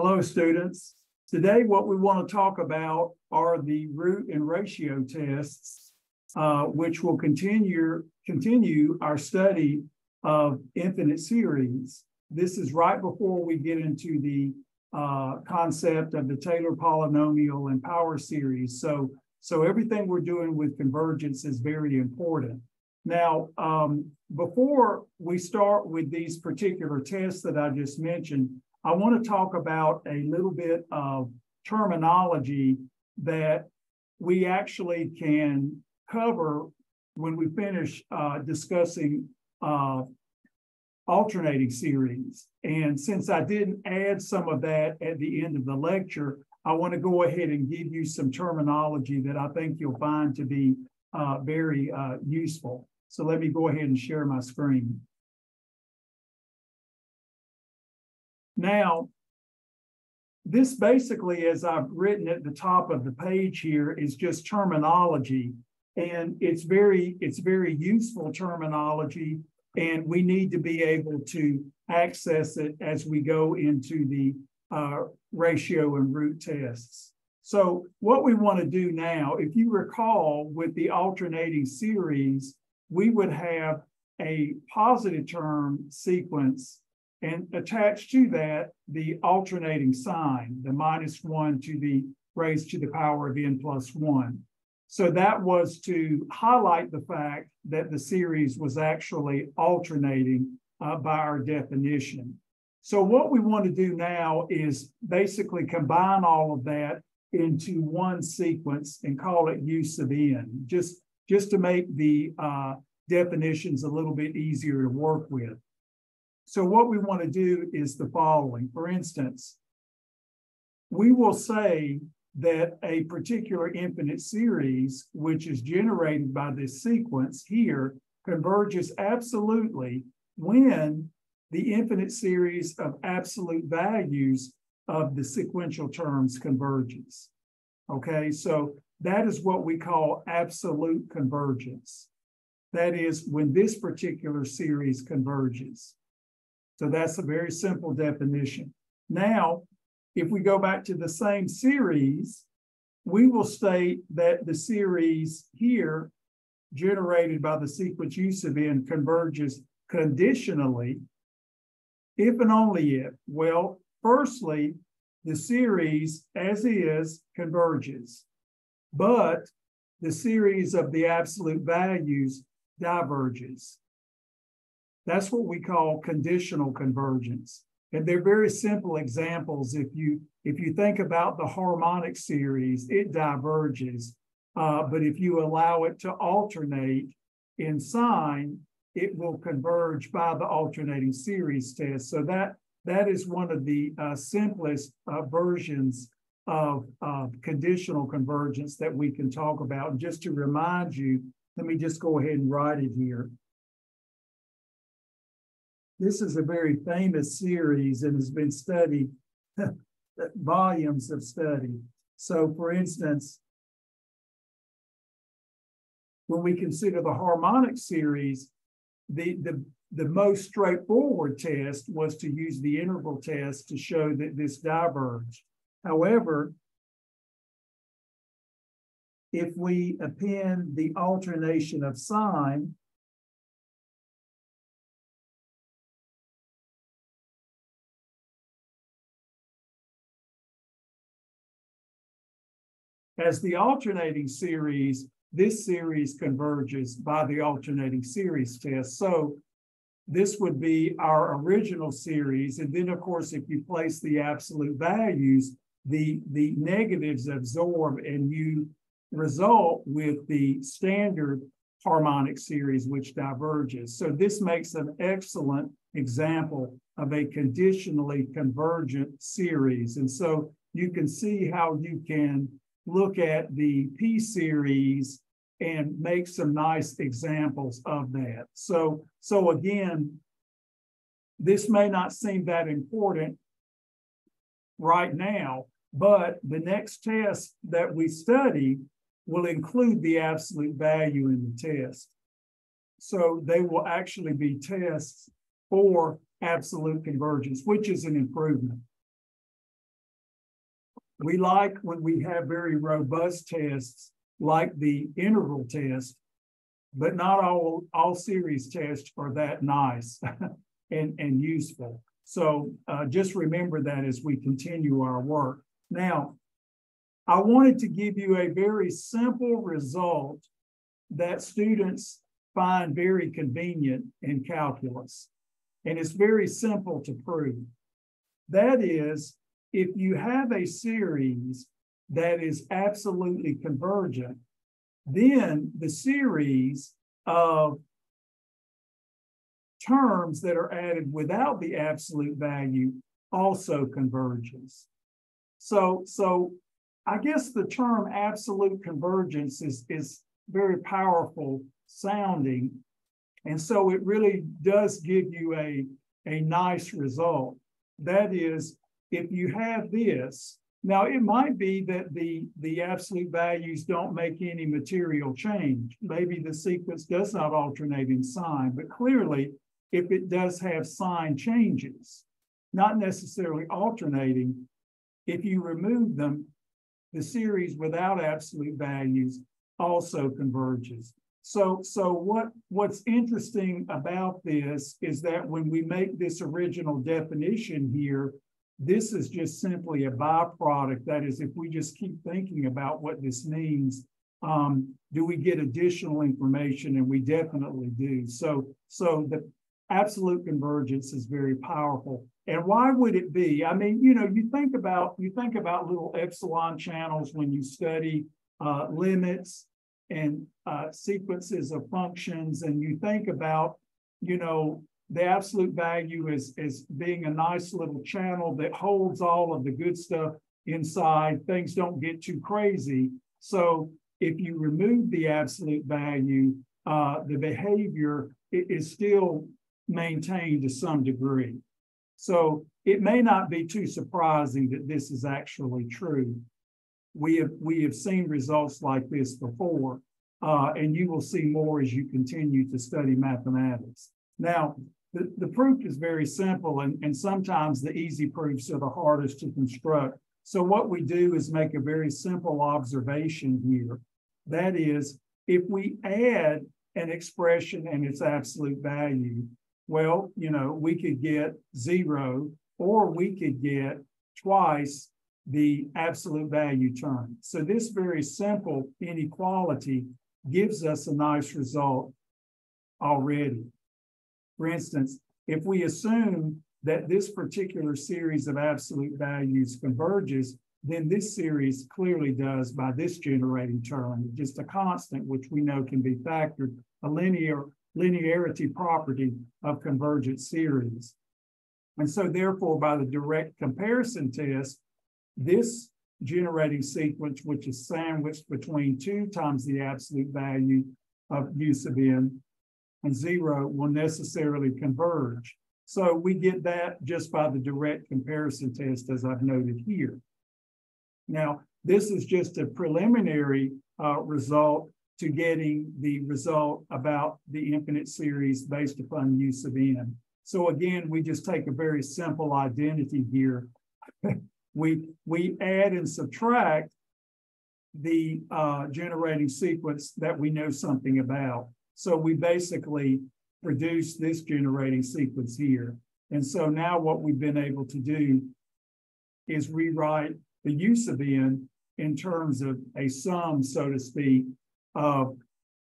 Hello, students. Today, what we want to talk about are the root and ratio tests, uh, which will continue, continue our study of infinite series. This is right before we get into the uh, concept of the Taylor polynomial and power series. So, so everything we're doing with convergence is very important. Now, um, before we start with these particular tests that I just mentioned, I want to talk about a little bit of terminology that we actually can cover when we finish uh, discussing uh, alternating series. And since I didn't add some of that at the end of the lecture, I want to go ahead and give you some terminology that I think you'll find to be uh, very uh, useful. So let me go ahead and share my screen. Now, this basically, as I've written at the top of the page here, is just terminology. And it's very, it's very useful terminology. And we need to be able to access it as we go into the uh, ratio and root tests. So what we want to do now, if you recall with the alternating series, we would have a positive term sequence and attached to that, the alternating sign, the minus one to the raised to the power of n plus one. So that was to highlight the fact that the series was actually alternating uh, by our definition. So what we want to do now is basically combine all of that into one sequence and call it u sub n, just, just to make the uh, definitions a little bit easier to work with. So what we want to do is the following. For instance, we will say that a particular infinite series, which is generated by this sequence here, converges absolutely when the infinite series of absolute values of the sequential terms converges. Okay, so that is what we call absolute convergence. That is when this particular series converges. So that's a very simple definition. Now, if we go back to the same series, we will state that the series here generated by the sequence u sub n converges conditionally if and only if. Well, firstly, the series as is converges, but the series of the absolute values diverges. That's what we call conditional convergence. And they're very simple examples. If you if you think about the harmonic series, it diverges. Uh, but if you allow it to alternate in sign, it will converge by the alternating series test. So that that is one of the uh, simplest uh, versions of conditional convergence that we can talk about. And just to remind you, let me just go ahead and write it here. This is a very famous series and has been studied, volumes of study. So, for instance, when we consider the harmonic series, the, the, the most straightforward test was to use the integral test to show that this diverged. However, if we append the alternation of sign, As the alternating series, this series converges by the alternating series test. So this would be our original series. And then, of course, if you place the absolute values, the, the negatives absorb and you result with the standard harmonic series, which diverges. So this makes an excellent example of a conditionally convergent series. And so you can see how you can look at the P series and make some nice examples of that. So, so again, this may not seem that important right now, but the next test that we study will include the absolute value in the test. So they will actually be tests for absolute convergence, which is an improvement. We like when we have very robust tests like the integral test, but not all, all series tests are that nice and, and useful. So uh, just remember that as we continue our work. Now, I wanted to give you a very simple result that students find very convenient in calculus. And it's very simple to prove. That is, if you have a series that is absolutely convergent, then the series of terms that are added without the absolute value also converges. So, so I guess the term absolute convergence is, is very powerful sounding. And so it really does give you a, a nice result. That is, if you have this, now it might be that the, the absolute values don't make any material change. Maybe the sequence does not alternate in sign, but clearly if it does have sign changes, not necessarily alternating, if you remove them, the series without absolute values also converges. So, so what, what's interesting about this is that when we make this original definition here, this is just simply a byproduct. That is, if we just keep thinking about what this means, um, do we get additional information? And we definitely do. So, so the absolute convergence is very powerful. And why would it be? I mean, you know, you think about you think about little epsilon channels when you study uh, limits and uh, sequences of functions, and you think about, you know, the absolute value is, is being a nice little channel that holds all of the good stuff inside. Things don't get too crazy. So if you remove the absolute value, uh, the behavior is still maintained to some degree. So it may not be too surprising that this is actually true. We have, we have seen results like this before, uh, and you will see more as you continue to study mathematics. Now, the, the proof is very simple, and, and sometimes the easy proofs are the hardest to construct. So what we do is make a very simple observation here. That is, if we add an expression and its absolute value, well, you know, we could get zero, or we could get twice the absolute value term. So this very simple inequality gives us a nice result already. For instance, if we assume that this particular series of absolute values converges, then this series clearly does by this generating term, just a constant, which we know can be factored, a linear linearity property of convergent series. And so therefore, by the direct comparison test, this generating sequence, which is sandwiched between two times the absolute value of u sub n, and zero will necessarily converge. So we get that just by the direct comparison test, as I've noted here. Now, this is just a preliminary uh, result to getting the result about the infinite series based upon u sub n. So again, we just take a very simple identity here. we, we add and subtract the uh, generating sequence that we know something about. So we basically produce this generating sequence here. And so now what we've been able to do is rewrite the u sub n in terms of a sum, so to speak, of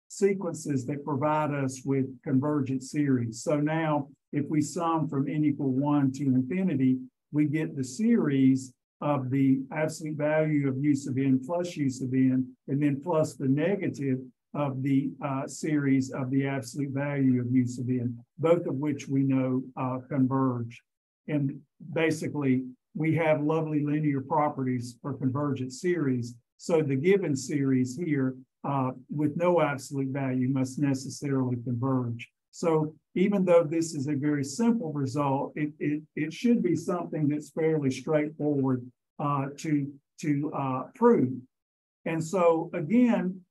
sequences that provide us with convergent series. So now if we sum from n equal one to infinity, we get the series of the absolute value of u sub n plus u sub n, and then plus the negative of the uh, series of the absolute value of u sub n, both of which we know uh, converge. And basically, we have lovely linear properties for convergent series. So the given series here uh, with no absolute value must necessarily converge. So even though this is a very simple result, it, it, it should be something that's fairly straightforward uh, to, to uh, prove. And so again,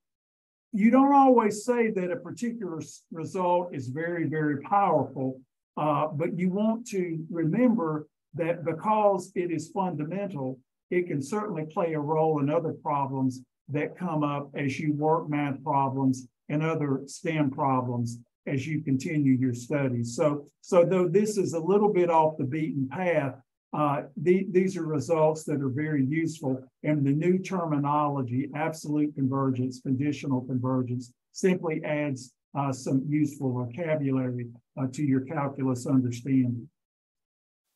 you don't always say that a particular result is very, very powerful, uh, but you want to remember that because it is fundamental, it can certainly play a role in other problems that come up as you work math problems and other STEM problems as you continue your studies. So, so though this is a little bit off the beaten path, uh, the, these are results that are very useful. And the new terminology, absolute convergence, conditional convergence, simply adds uh, some useful vocabulary uh, to your calculus understanding.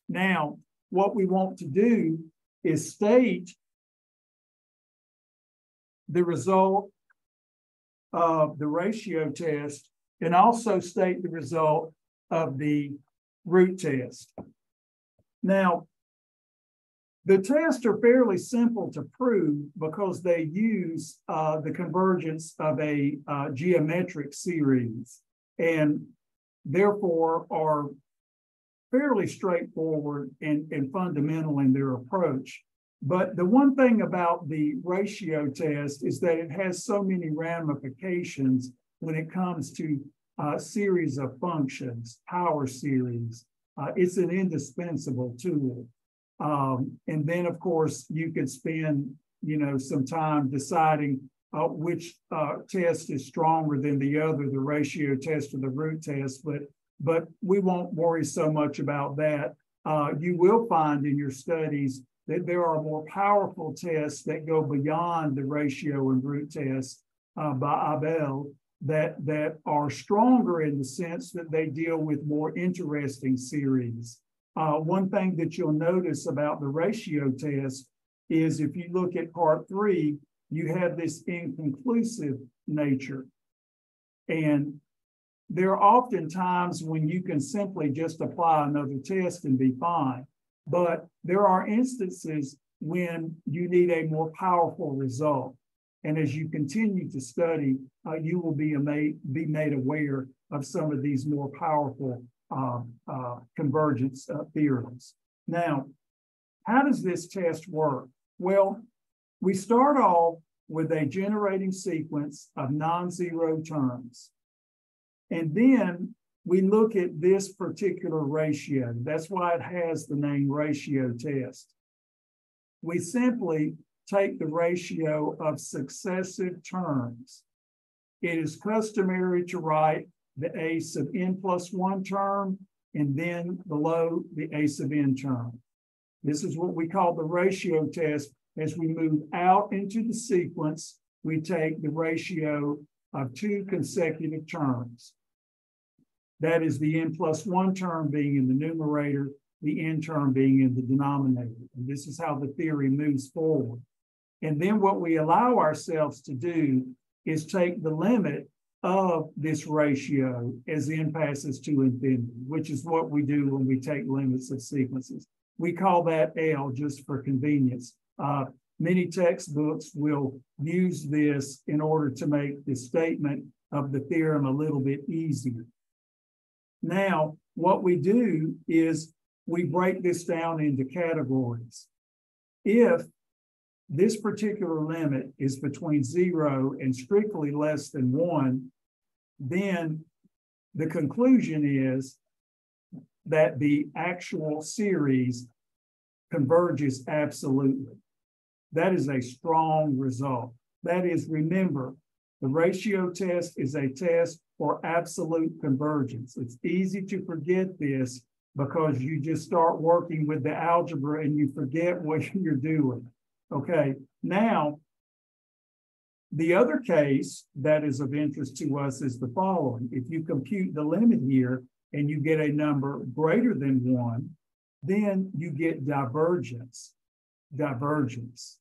Now, what we want to do is state the result of the ratio test and also state the result of the root test. Now, the tests are fairly simple to prove because they use uh, the convergence of a uh, geometric series and therefore are fairly straightforward and, and fundamental in their approach. But the one thing about the ratio test is that it has so many ramifications when it comes to a series of functions, power series. Uh, it's an indispensable tool. Um, and then, of course, you could spend, you know, some time deciding uh, which uh, test is stronger than the other, the ratio test or the root test. But but we won't worry so much about that. Uh, you will find in your studies that there are more powerful tests that go beyond the ratio and root tests uh, by Abel that, that are stronger in the sense that they deal with more interesting series. Uh, one thing that you'll notice about the ratio test is if you look at part three, you have this inconclusive nature. And there are often times when you can simply just apply another test and be fine. But there are instances when you need a more powerful result. And as you continue to study, uh, you will be, made, be made aware of some of these more powerful uh, uh, convergence uh, theorems. Now, how does this test work? Well, we start off with a generating sequence of non-zero terms. And then we look at this particular ratio. That's why it has the name ratio test. We simply take the ratio of successive terms. It is customary to write the a sub n plus one term and then below the a sub n term. This is what we call the ratio test. As we move out into the sequence, we take the ratio of two consecutive terms. That is the n plus one term being in the numerator, the n term being in the denominator. And this is how the theory moves forward. And then what we allow ourselves to do is take the limit of this ratio as n passes to infinity, which is what we do when we take limits of sequences. We call that L just for convenience. Uh, many textbooks will use this in order to make the statement of the theorem a little bit easier. Now, what we do is we break this down into categories. If this particular limit is between zero and strictly less than one, then the conclusion is that the actual series converges absolutely. That is a strong result. That is, remember, the ratio test is a test for absolute convergence. It's easy to forget this because you just start working with the algebra and you forget what you're doing. Okay, now the other case that is of interest to us is the following. If you compute the limit here and you get a number greater than one, then you get divergence. Divergence.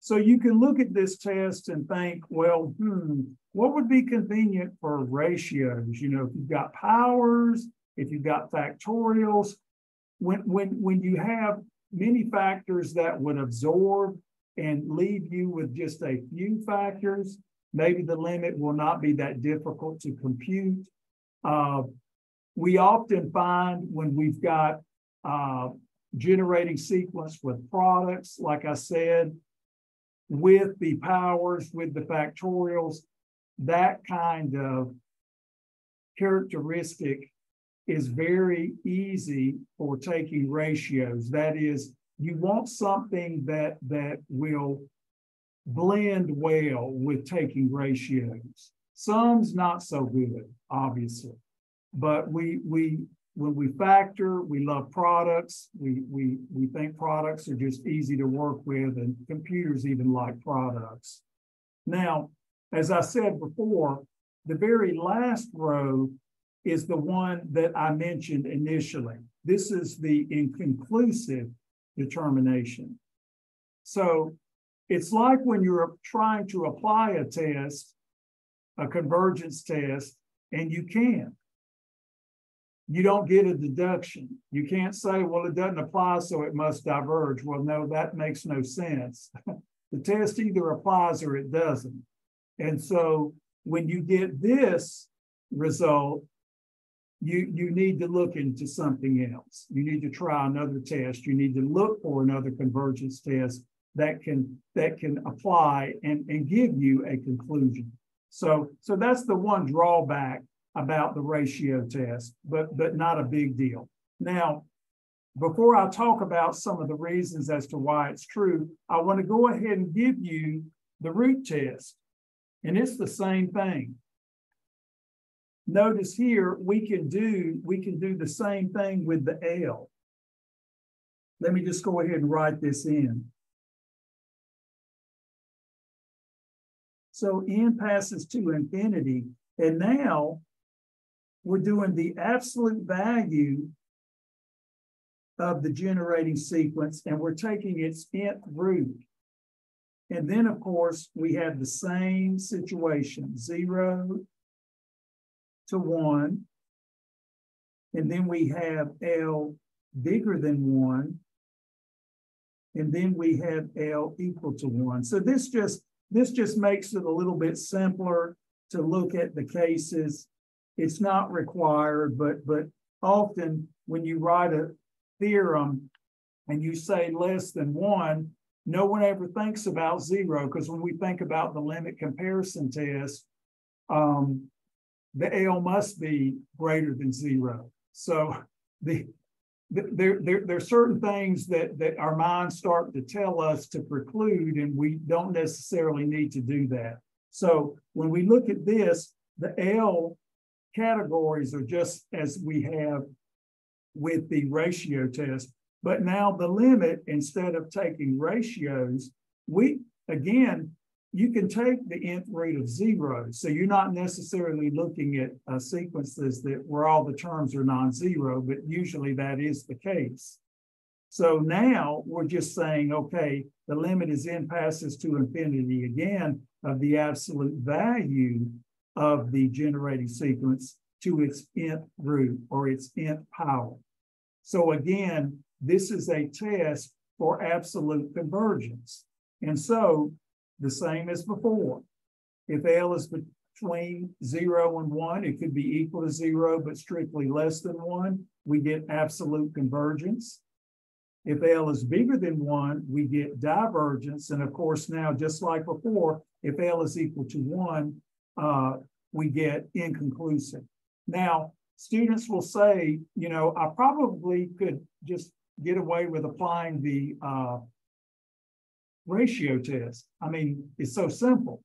So you can look at this test and think, well, hmm, what would be convenient for ratios? You know, if you've got powers, if you've got factorials, when, when, when you have many factors that would absorb and leave you with just a few factors, maybe the limit will not be that difficult to compute. Uh, we often find when we've got uh, generating sequence with products, like I said, with the powers, with the factorials, that kind of characteristic is very easy for taking ratios. That is, you want something that that will blend well with taking ratios. Sums not so good, obviously, but we we when we factor, we love products. We we we think products are just easy to work with, and computers even like products. Now, as I said before, the very last row is the one that I mentioned initially. This is the inconclusive determination. So it's like when you're trying to apply a test, a convergence test, and you can't. You don't get a deduction. You can't say, well, it doesn't apply, so it must diverge. Well, no, that makes no sense. the test either applies or it doesn't. And so when you get this result, you, you need to look into something else. You need to try another test. You need to look for another convergence test that can that can apply and, and give you a conclusion. So, so that's the one drawback about the ratio test, but but not a big deal. Now, before I talk about some of the reasons as to why it's true, I want to go ahead and give you the root test. And it's the same thing. Notice here, we can do, we can do the same thing with the L. Let me just go ahead and write this in. So n passes to infinity. And now we're doing the absolute value of the generating sequence and we're taking its nth root. And then, of course, we have the same situation, zero to one. And then we have L bigger than one. And then we have L equal to one. So this just this just makes it a little bit simpler to look at the cases. It's not required, but but often when you write a theorem and you say less than one, no one ever thinks about zero because when we think about the limit comparison test, um, the L must be greater than zero. So the there, there, there are certain things that, that our minds start to tell us to preclude, and we don't necessarily need to do that. So when we look at this, the L categories are just as we have with the ratio test. But now the limit, instead of taking ratios, we again you can take the nth root of zero. So you're not necessarily looking at uh, sequences that where all the terms are non-zero, but usually that is the case. So now we're just saying, okay, the limit is n passes to infinity again of the absolute value of the generating sequence to its nth root or its nth power. So again, this is a test for absolute convergence. And so the same as before. If L is between zero and one, it could be equal to zero, but strictly less than one, we get absolute convergence. If L is bigger than one, we get divergence. And of course, now, just like before, if L is equal to one, uh, we get inconclusive. Now, students will say, you know, I probably could just get away with applying the uh, ratio test. I mean, it's so simple.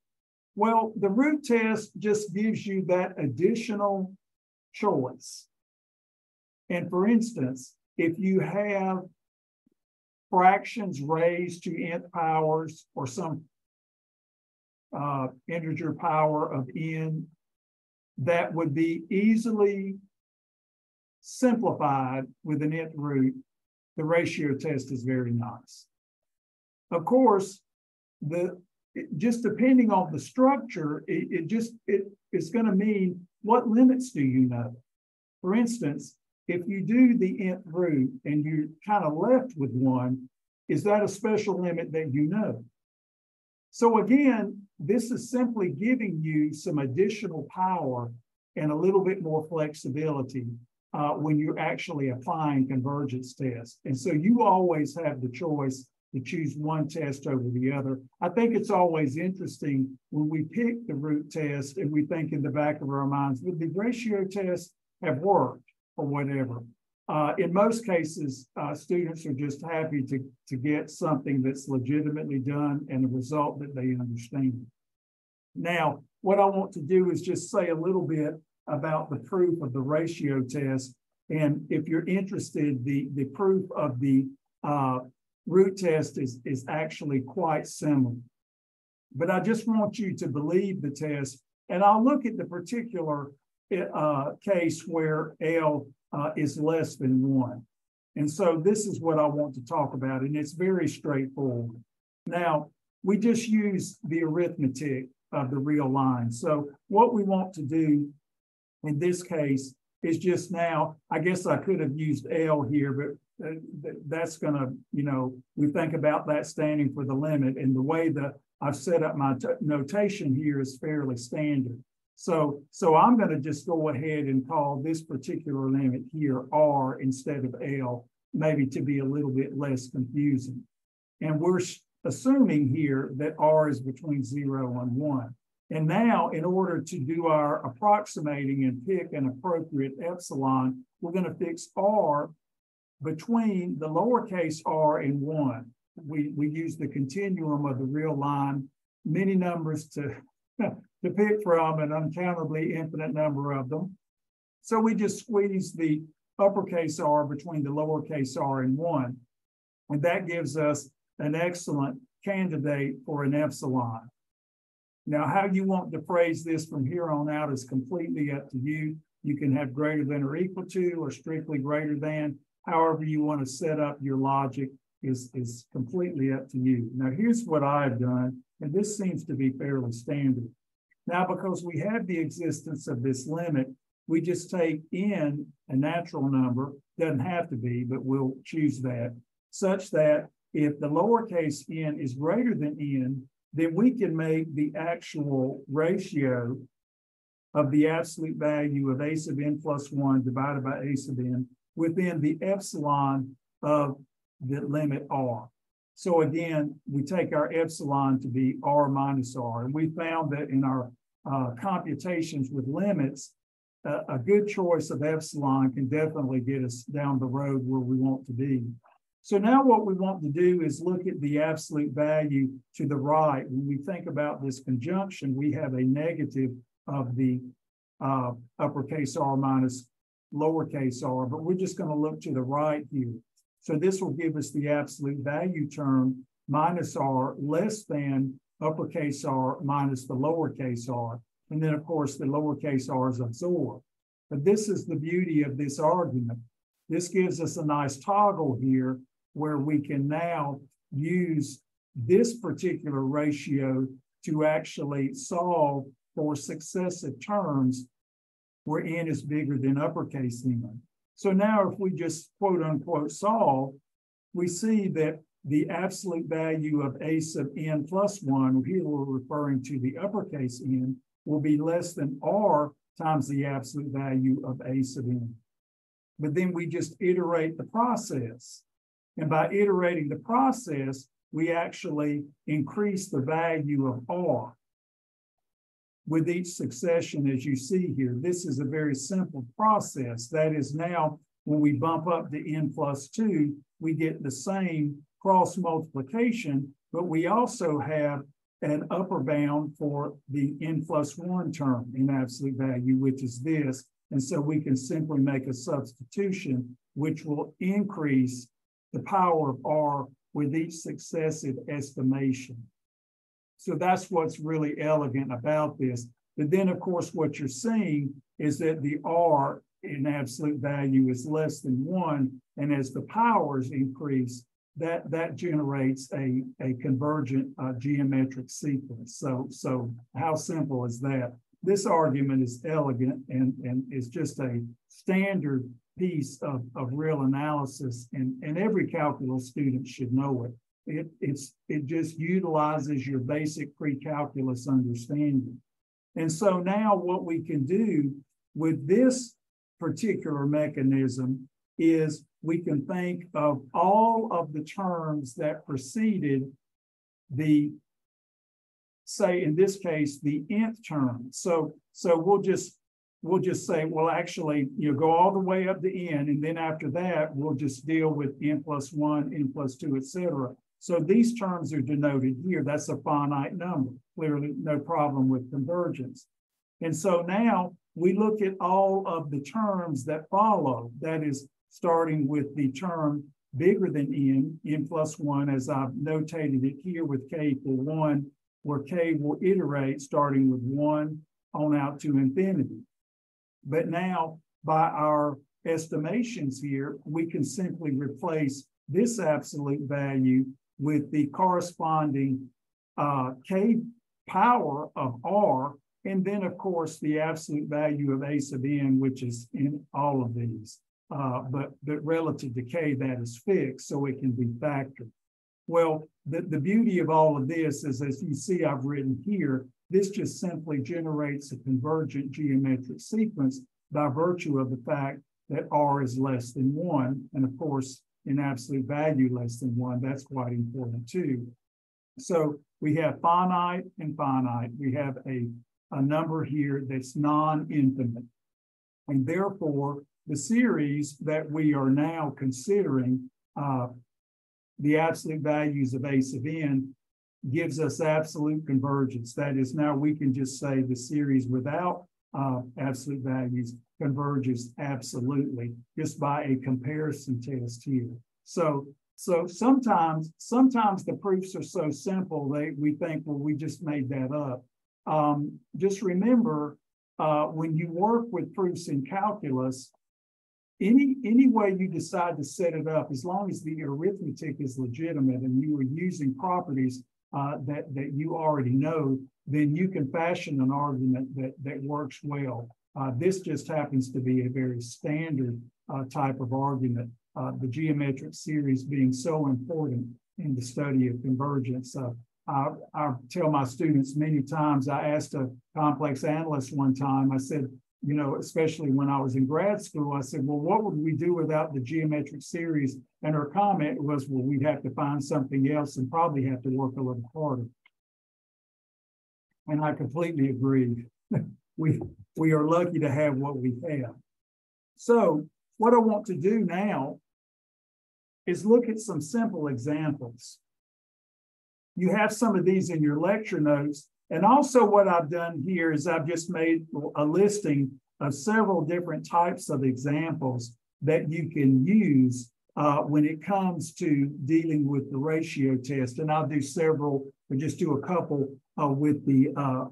Well, the root test just gives you that additional choice. And for instance, if you have fractions raised to nth powers or some uh, integer power of n that would be easily simplified with an nth root, the ratio test is very nice. Of course, the just depending on the structure, it, it just it's going to mean what limits do you know? For instance, if you do the nth root and you're kind of left with one, is that a special limit that you know? So again, this is simply giving you some additional power and a little bit more flexibility uh, when you're actually applying convergence tests. And so you always have the choice to choose one test over the other. I think it's always interesting when we pick the root test and we think in the back of our minds, would the ratio test have worked or whatever? uh, in most cases, uh, students are just happy to, to get something that's legitimately done and a result that they understand. Now, what I want to do is just say a little bit about the proof of the ratio test. And if you're interested, the, the proof of the uh, root test is, is actually quite similar. But I just want you to believe the test. And I'll look at the particular uh, case where L uh, is less than one. And so this is what I want to talk about, and it's very straightforward. Now, we just use the arithmetic of the real line. So what we want to do in this case is just now, I guess I could have used L here, that's gonna, you know, we think about that standing for the limit and the way that I've set up my notation here is fairly standard. So, so I'm going to just go ahead and call this particular limit here R instead of L, maybe to be a little bit less confusing. And we're assuming here that R is between zero and one. And now in order to do our approximating and pick an appropriate epsilon, we're going to fix R between the lowercase r and one. We, we use the continuum of the real line, many numbers to to pick from an uncountably infinite number of them. So we just squeeze the uppercase r between the lowercase r and one. And that gives us an excellent candidate for an epsilon. Now, how you want to phrase this from here on out is completely up to you. You can have greater than or equal to or strictly greater than. However you want to set up your logic is, is completely up to you. Now, here's what I've done, and this seems to be fairly standard. Now, because we have the existence of this limit, we just take n a natural number, doesn't have to be, but we'll choose that, such that if the lowercase n is greater than n, then we can make the actual ratio of the absolute value of a sub n plus one divided by a sub n within the epsilon of the limit r. So again, we take our epsilon to be r minus r, and we found that in our uh, computations with limits, a good choice of epsilon can definitely get us down the road where we want to be. So now what we want to do is look at the absolute value to the right. When we think about this conjunction, we have a negative of the uh, uppercase r minus lowercase r, but we're just going to look to the right here. So this will give us the absolute value term minus r less than uppercase r minus the lowercase r. And then, of course, the lowercase r is absorbed. But this is the beauty of this argument. This gives us a nice toggle here where we can now use this particular ratio to actually solve for successive terms where n is bigger than uppercase n. So now if we just quote unquote solve, we see that the absolute value of a sub n plus one, here we're referring to the uppercase n, will be less than r times the absolute value of a sub n. But then we just iterate the process. And by iterating the process, we actually increase the value of r with each succession as you see here. This is a very simple process. That is now, when we bump up to n plus two, we get the same cross multiplication, but we also have an upper bound for the n plus one term in absolute value, which is this. And so we can simply make a substitution, which will increase the power of R with each successive estimation. So that's what's really elegant about this. But then, of course, what you're seeing is that the R in absolute value is less than one. And as the powers increase, that that generates a, a convergent uh, geometric sequence. So, so how simple is that? This argument is elegant and, and is just a standard piece of, of real analysis, and, and every calculus student should know it. It, it's, it just utilizes your basic pre-calculus understanding. And so now what we can do with this particular mechanism is we can think of all of the terms that preceded the, say in this case, the nth term. So, so we'll just we'll just say, well, actually, you know, go all the way up to n, and then after that, we'll just deal with n plus one, n plus two, et cetera. So these terms are denoted here. That's a finite number. Clearly, no problem with convergence. And so now we look at all of the terms that follow. That is starting with the term bigger than n, n plus one, as I've notated it here with k equal one, where k will iterate starting with one on out to infinity. But now by our estimations here, we can simply replace this absolute value with the corresponding uh, k power of r, and then of course the absolute value of a sub n, which is in all of these. Uh, but, but relative to k, that is fixed, so it can be factored. Well, the, the beauty of all of this is, as you see I've written here, this just simply generates a convergent geometric sequence by virtue of the fact that R is less than one. And of course, in absolute value less than one, that's quite important too. So we have finite and finite. We have a, a number here that's non-infinite. And therefore, the series that we are now considering, uh, the absolute values of A sub n, gives us absolute convergence. That is, now we can just say the series without uh, absolute values converges absolutely just by a comparison test here. So, so sometimes, sometimes the proofs are so simple they we think, well, we just made that up. Um, just remember, uh, when you work with proofs in calculus, any any way you decide to set it up, as long as the arithmetic is legitimate and you are using properties uh, that that you already know, then you can fashion an argument that that works well. Uh, this just happens to be a very standard uh, type of argument. Uh, the geometric series being so important in the study of convergence. Uh, I, I tell my students many times. I asked a complex analyst one time. I said, you know, especially when I was in grad school, I said, well, what would we do without the geometric series? And her comment was, well, we'd have to find something else and probably have to work a little harder. And I completely agree. we, we are lucky to have what we have. So what I want to do now is look at some simple examples. You have some of these in your lecture notes, and also what I've done here is I've just made a listing of several different types of examples that you can use uh, when it comes to dealing with the ratio test. And I'll do several, or just do a couple uh, with the uh,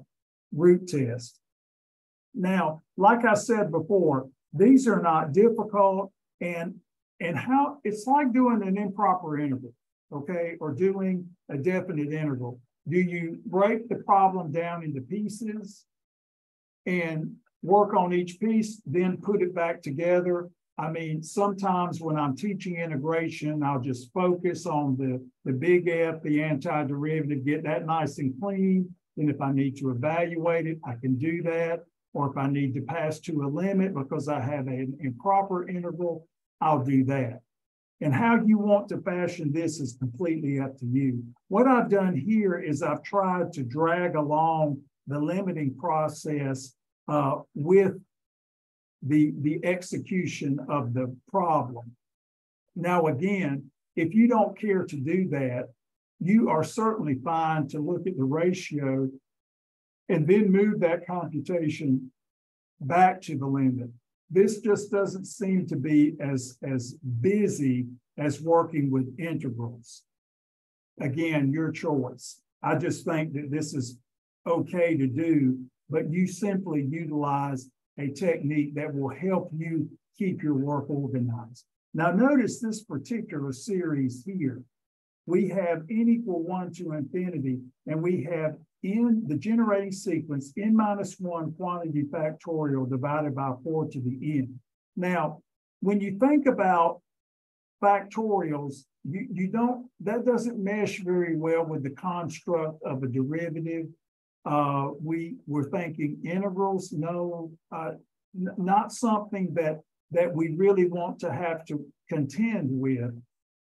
root test. Now, like I said before, these are not difficult and and how it's like doing an improper integral, okay, or doing a definite integral. Do you break the problem down into pieces and work on each piece, then put it back together? I mean, sometimes when I'm teaching integration, I'll just focus on the, the big F, the antiderivative, get that nice and clean. And if I need to evaluate it, I can do that. Or if I need to pass to a limit because I have an improper integral, I'll do that. And how you want to fashion this is completely up to you. What I've done here is I've tried to drag along the limiting process uh, with the, the execution of the problem. Now, again, if you don't care to do that, you are certainly fine to look at the ratio and then move that computation back to the limit this just doesn't seem to be as, as busy as working with integrals. Again, your choice. I just think that this is okay to do, but you simply utilize a technique that will help you keep your work organized. Now, notice this particular series here. We have n equal one to infinity, and we have in the generating sequence, n minus one quantity factorial divided by four to the n. Now, when you think about factorials, you, you don't, that doesn't mesh very well with the construct of a derivative. Uh, we were thinking integrals, no, uh, not something that, that we really want to have to contend with.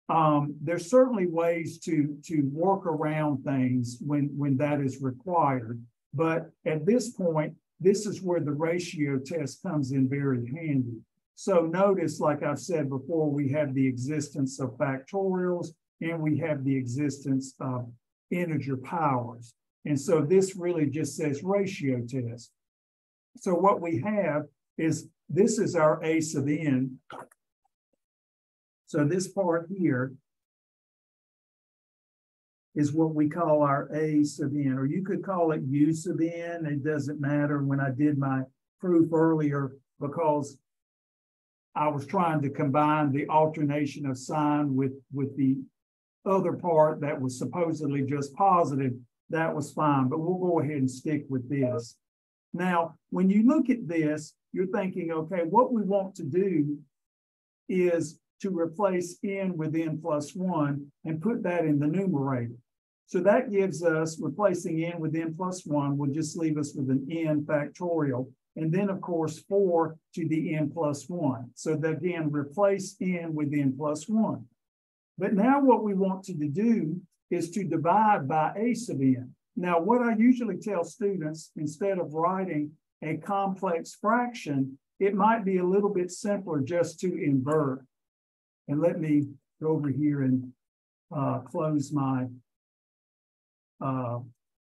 Um, there's certainly ways to to work around things when when that is required. But at this point, this is where the ratio test comes in very handy. So notice, like I've said before, we have the existence of factorials and we have the existence of integer powers. And so this really just says ratio test. So what we have is this is our a sub n. So this part here is what we call our A sub n, or you could call it U sub n. It doesn't matter when I did my proof earlier because I was trying to combine the alternation of sign with, with the other part that was supposedly just positive. That was fine, but we'll go ahead and stick with this. Now, when you look at this, you're thinking, okay, what we want to do is to replace n with n plus one and put that in the numerator. So that gives us, replacing n with n plus one will just leave us with an n factorial. And then of course, four to the n plus one. So that again, replace n with n plus one. But now what we want to do is to divide by a sub n. Now, what I usually tell students, instead of writing a complex fraction, it might be a little bit simpler just to invert. And let me go over here and uh, close my uh,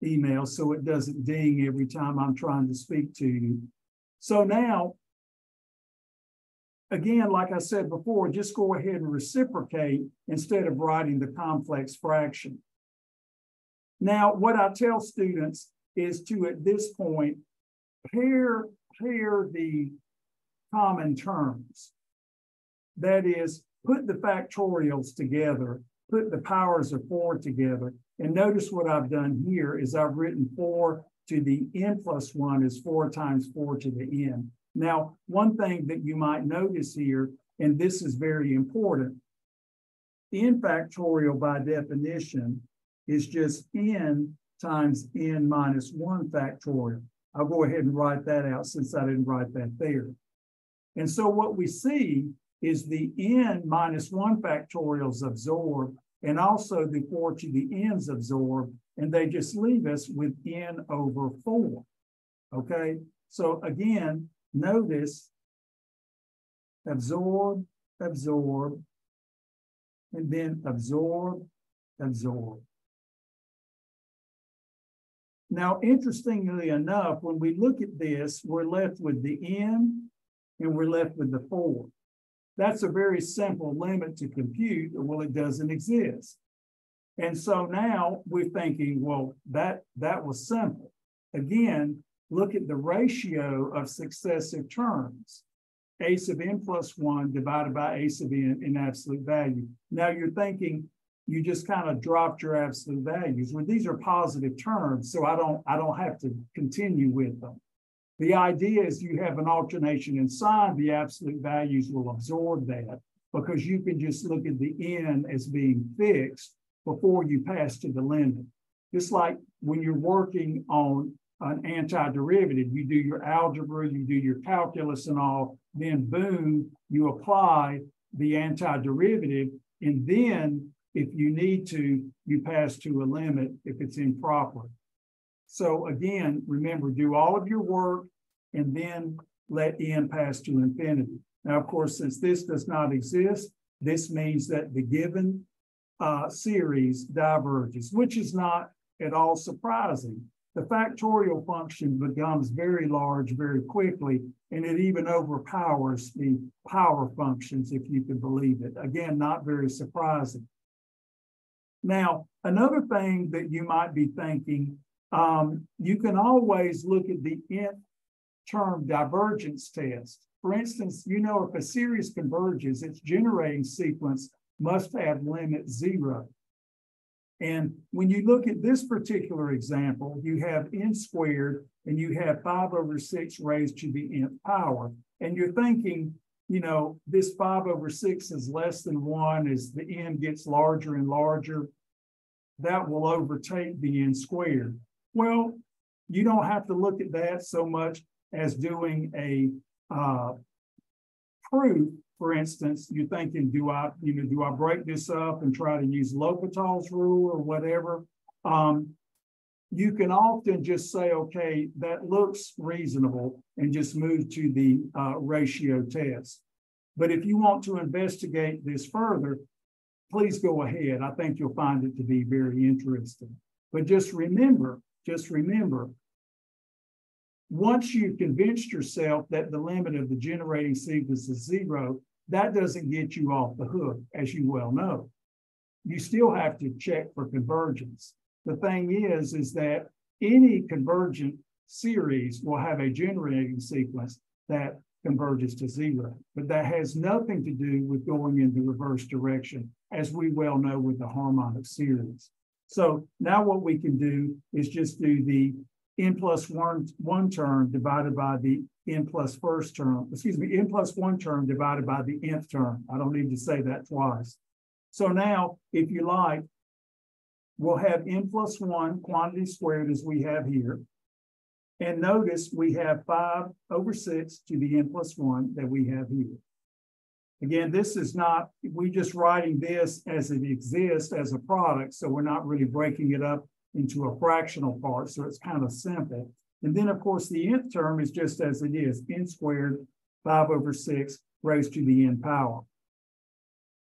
email so it doesn't ding every time I'm trying to speak to you. So now, again, like I said before, just go ahead and reciprocate instead of writing the complex fraction. Now, what I tell students is to, at this point, pair, pair the common terms. That is, put the factorials together, put the powers of four together. And notice what I've done here is I've written four to the n plus one is four times four to the n. Now, one thing that you might notice here, and this is very important, n factorial by definition is just n times n minus one factorial. I'll go ahead and write that out since I didn't write that there. And so what we see is the n minus one factorials absorbed and also the four to the n's absorbed, and they just leave us with n over four. Okay, so again, notice absorb, absorb, and then absorb, absorb. Now, interestingly enough, when we look at this, we're left with the n and we're left with the four. That's a very simple limit to compute. Well, it doesn't exist. And so now we're thinking, well, that, that was simple. Again, look at the ratio of successive terms. A sub n plus one divided by A sub n in absolute value. Now you're thinking, you just kind of dropped your absolute values. Well, these are positive terms, so I don't, I don't have to continue with them. The idea is you have an alternation in sign, the absolute values will absorb that because you can just look at the n as being fixed before you pass to the limit. Just like when you're working on an antiderivative, you do your algebra, you do your calculus and all, then boom, you apply the antiderivative, and then if you need to, you pass to a limit if it's improper. So again, remember, do all of your work and then let n pass to infinity. Now, of course, since this does not exist, this means that the given uh, series diverges, which is not at all surprising. The factorial function becomes very large very quickly, and it even overpowers the power functions, if you can believe it. Again, not very surprising. Now, another thing that you might be thinking um, you can always look at the nth term divergence test. For instance, you know if a series converges, its generating sequence must have limit zero. And when you look at this particular example, you have n squared and you have five over six raised to the nth power. And you're thinking, you know, this five over six is less than one as the n gets larger and larger. That will overtake the n squared. Well, you don't have to look at that so much as doing a uh, proof. For instance, you're thinking, do I, you know, do I break this up and try to use L'Hopital's rule or whatever? Um, you can often just say, okay, that looks reasonable and just move to the uh, ratio test. But if you want to investigate this further, please go ahead. I think you'll find it to be very interesting. But just remember, just remember, once you've convinced yourself that the limit of the generating sequence is zero, that doesn't get you off the hook, as you well know. You still have to check for convergence. The thing is, is that any convergent series will have a generating sequence that converges to zero, but that has nothing to do with going in the reverse direction, as we well know with the harmonic series. So now what we can do is just do the n plus one, one term divided by the n plus first term, excuse me, n plus one term divided by the nth term. I don't need to say that twice. So now, if you like, we'll have n plus one quantity squared as we have here. And notice we have five over six to the n plus one that we have here. Again, this is not, we're just writing this as it exists as a product, so we're not really breaking it up into a fractional part, so it's kind of simple. And then, of course, the nth term is just as it is, n squared, 5 over 6 raised to the n power.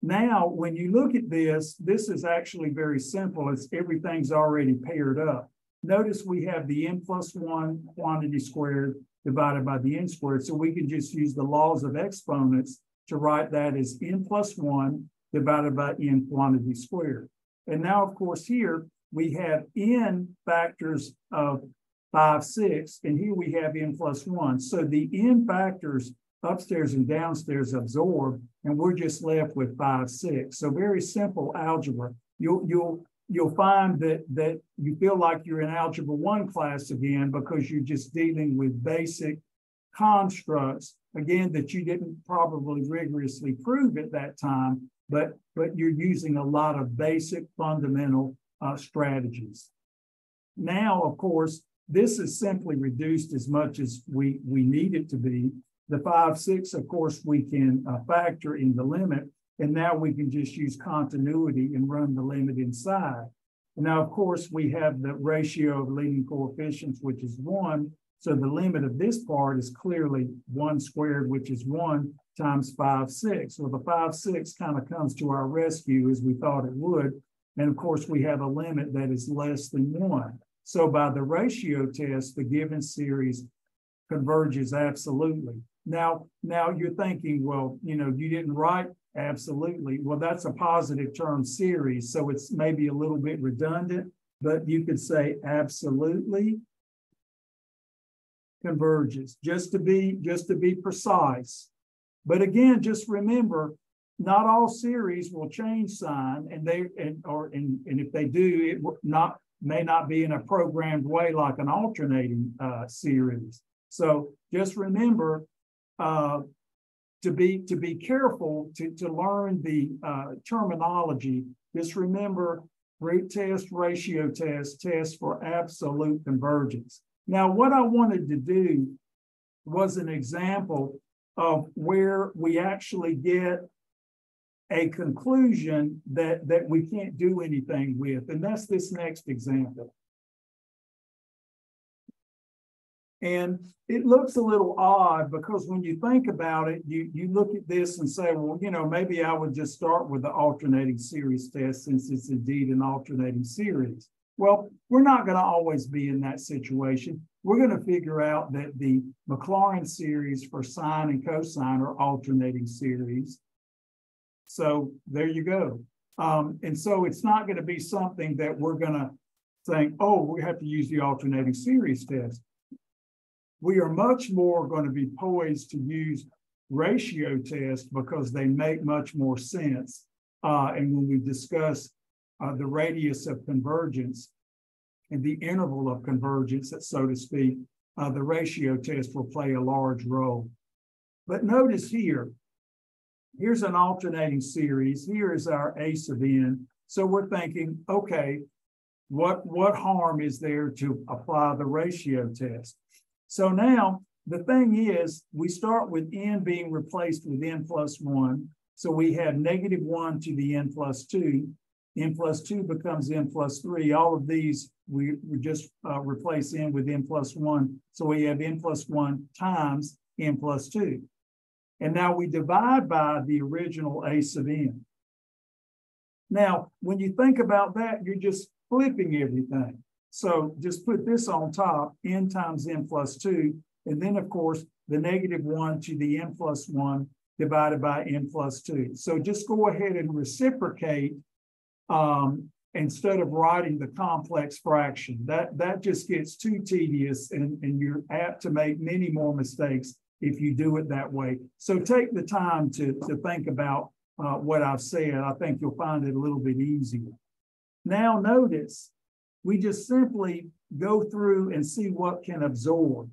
Now, when you look at this, this is actually very simple. It's everything's already paired up. Notice we have the n plus 1 quantity squared divided by the n squared, so we can just use the laws of exponents to write that as n plus 1 divided by n quantity squared. And now, of course, here we have n factors of 5, 6, and here we have n plus 1. So the n factors upstairs and downstairs absorb, and we're just left with 5, 6. So very simple algebra. You'll, you'll, you'll find that, that you feel like you're in Algebra 1 class again because you're just dealing with basic constructs, again, that you didn't probably rigorously prove at that time, but, but you're using a lot of basic fundamental uh, strategies. Now, of course, this is simply reduced as much as we, we need it to be. The five, six, of course, we can uh, factor in the limit, and now we can just use continuity and run the limit inside. And now, of course, we have the ratio of leading coefficients, which is one. So the limit of this part is clearly one squared, which is one times five, six. Well, the five, six kind of comes to our rescue as we thought it would. And of course, we have a limit that is less than one. So by the ratio test, the given series converges absolutely. Now, now you're thinking, well, you know, you didn't write absolutely. Well, that's a positive term series, so it's maybe a little bit redundant, but you could say absolutely converges, just to be just to be precise. But again, just remember not all series will change sign and they and or and, and if they do it not may not be in a programmed way like an alternating uh, series. So just remember uh, to be to be careful to, to learn the uh, terminology. Just remember root test ratio test test for absolute convergence now what i wanted to do was an example of where we actually get a conclusion that, that we can't do anything with. And that's this next example. And it looks a little odd because when you think about it, you, you look at this and say, well, you know, maybe I would just start with the alternating series test since it's indeed an alternating series. Well, we're not going to always be in that situation. We're going to figure out that the Maclaurin series for sine and cosine are alternating series. So there you go. Um, and so it's not going to be something that we're going to think, oh, we have to use the alternating series test. We are much more going to be poised to use ratio tests because they make much more sense. Uh, and when we discuss uh, the radius of convergence and the interval of convergence, so to speak, uh, the ratio test will play a large role. But notice here, here's an alternating series. Here is our A sub n. So we're thinking, okay, what, what harm is there to apply the ratio test? So now the thing is, we start with n being replaced with n plus 1. So we have negative 1 to the n plus 2. N plus 2 becomes n plus 3. All of these we, we just uh, replace n with n plus one. So we have n plus one times n plus two. And now we divide by the original a sub n. Now, when you think about that, you're just flipping everything. So just put this on top, n times n plus two, and then of course, the negative one to the n plus one divided by n plus two. So just go ahead and reciprocate um, instead of writing the complex fraction. That, that just gets too tedious and, and you're apt to make many more mistakes if you do it that way. So take the time to, to think about uh, what I've said. I think you'll find it a little bit easier. Now notice, we just simply go through and see what can absorb.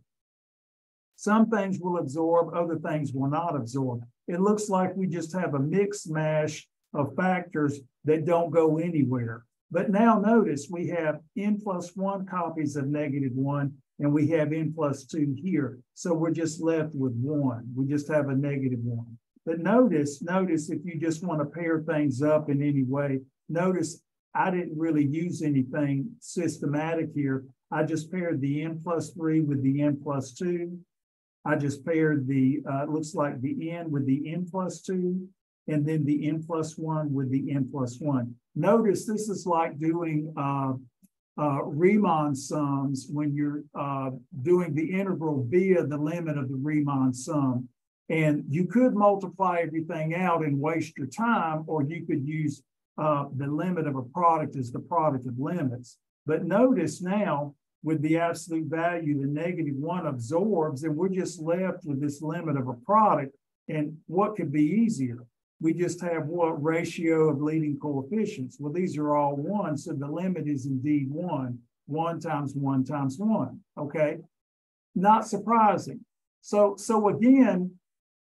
Some things will absorb, other things will not absorb. It looks like we just have a mixed mash of factors that don't go anywhere. But now notice we have n plus one copies of negative one, and we have n plus two here. So we're just left with one. We just have a negative one. But notice, notice if you just want to pair things up in any way, notice I didn't really use anything systematic here. I just paired the n plus three with the n plus two. I just paired the, uh, looks like the n with the n plus two and then the n plus one with the n plus one. Notice this is like doing uh, uh, Riemann sums when you're uh, doing the integral via the limit of the Riemann sum. And you could multiply everything out and waste your time, or you could use uh, the limit of a product as the product of limits. But notice now, with the absolute value, the negative one absorbs, and we're just left with this limit of a product. And what could be easier? We just have what ratio of leading coefficients? Well, these are all one, so the limit is indeed one. One times one times one, okay? Not surprising. So, so again,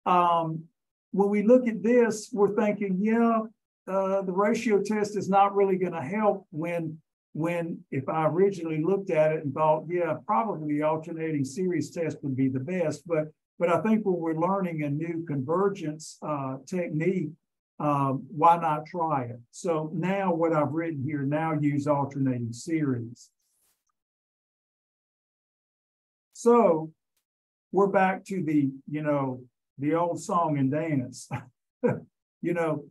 um, when we look at this, we're thinking, yeah, uh, the ratio test is not really going to help when, when if I originally looked at it and thought, yeah, probably the alternating series test would be the best, but but I think when we're learning a new convergence uh, technique, um, why not try it? So now what I've written here, now use alternating series. So we're back to the, you know, the old song and dance. you know,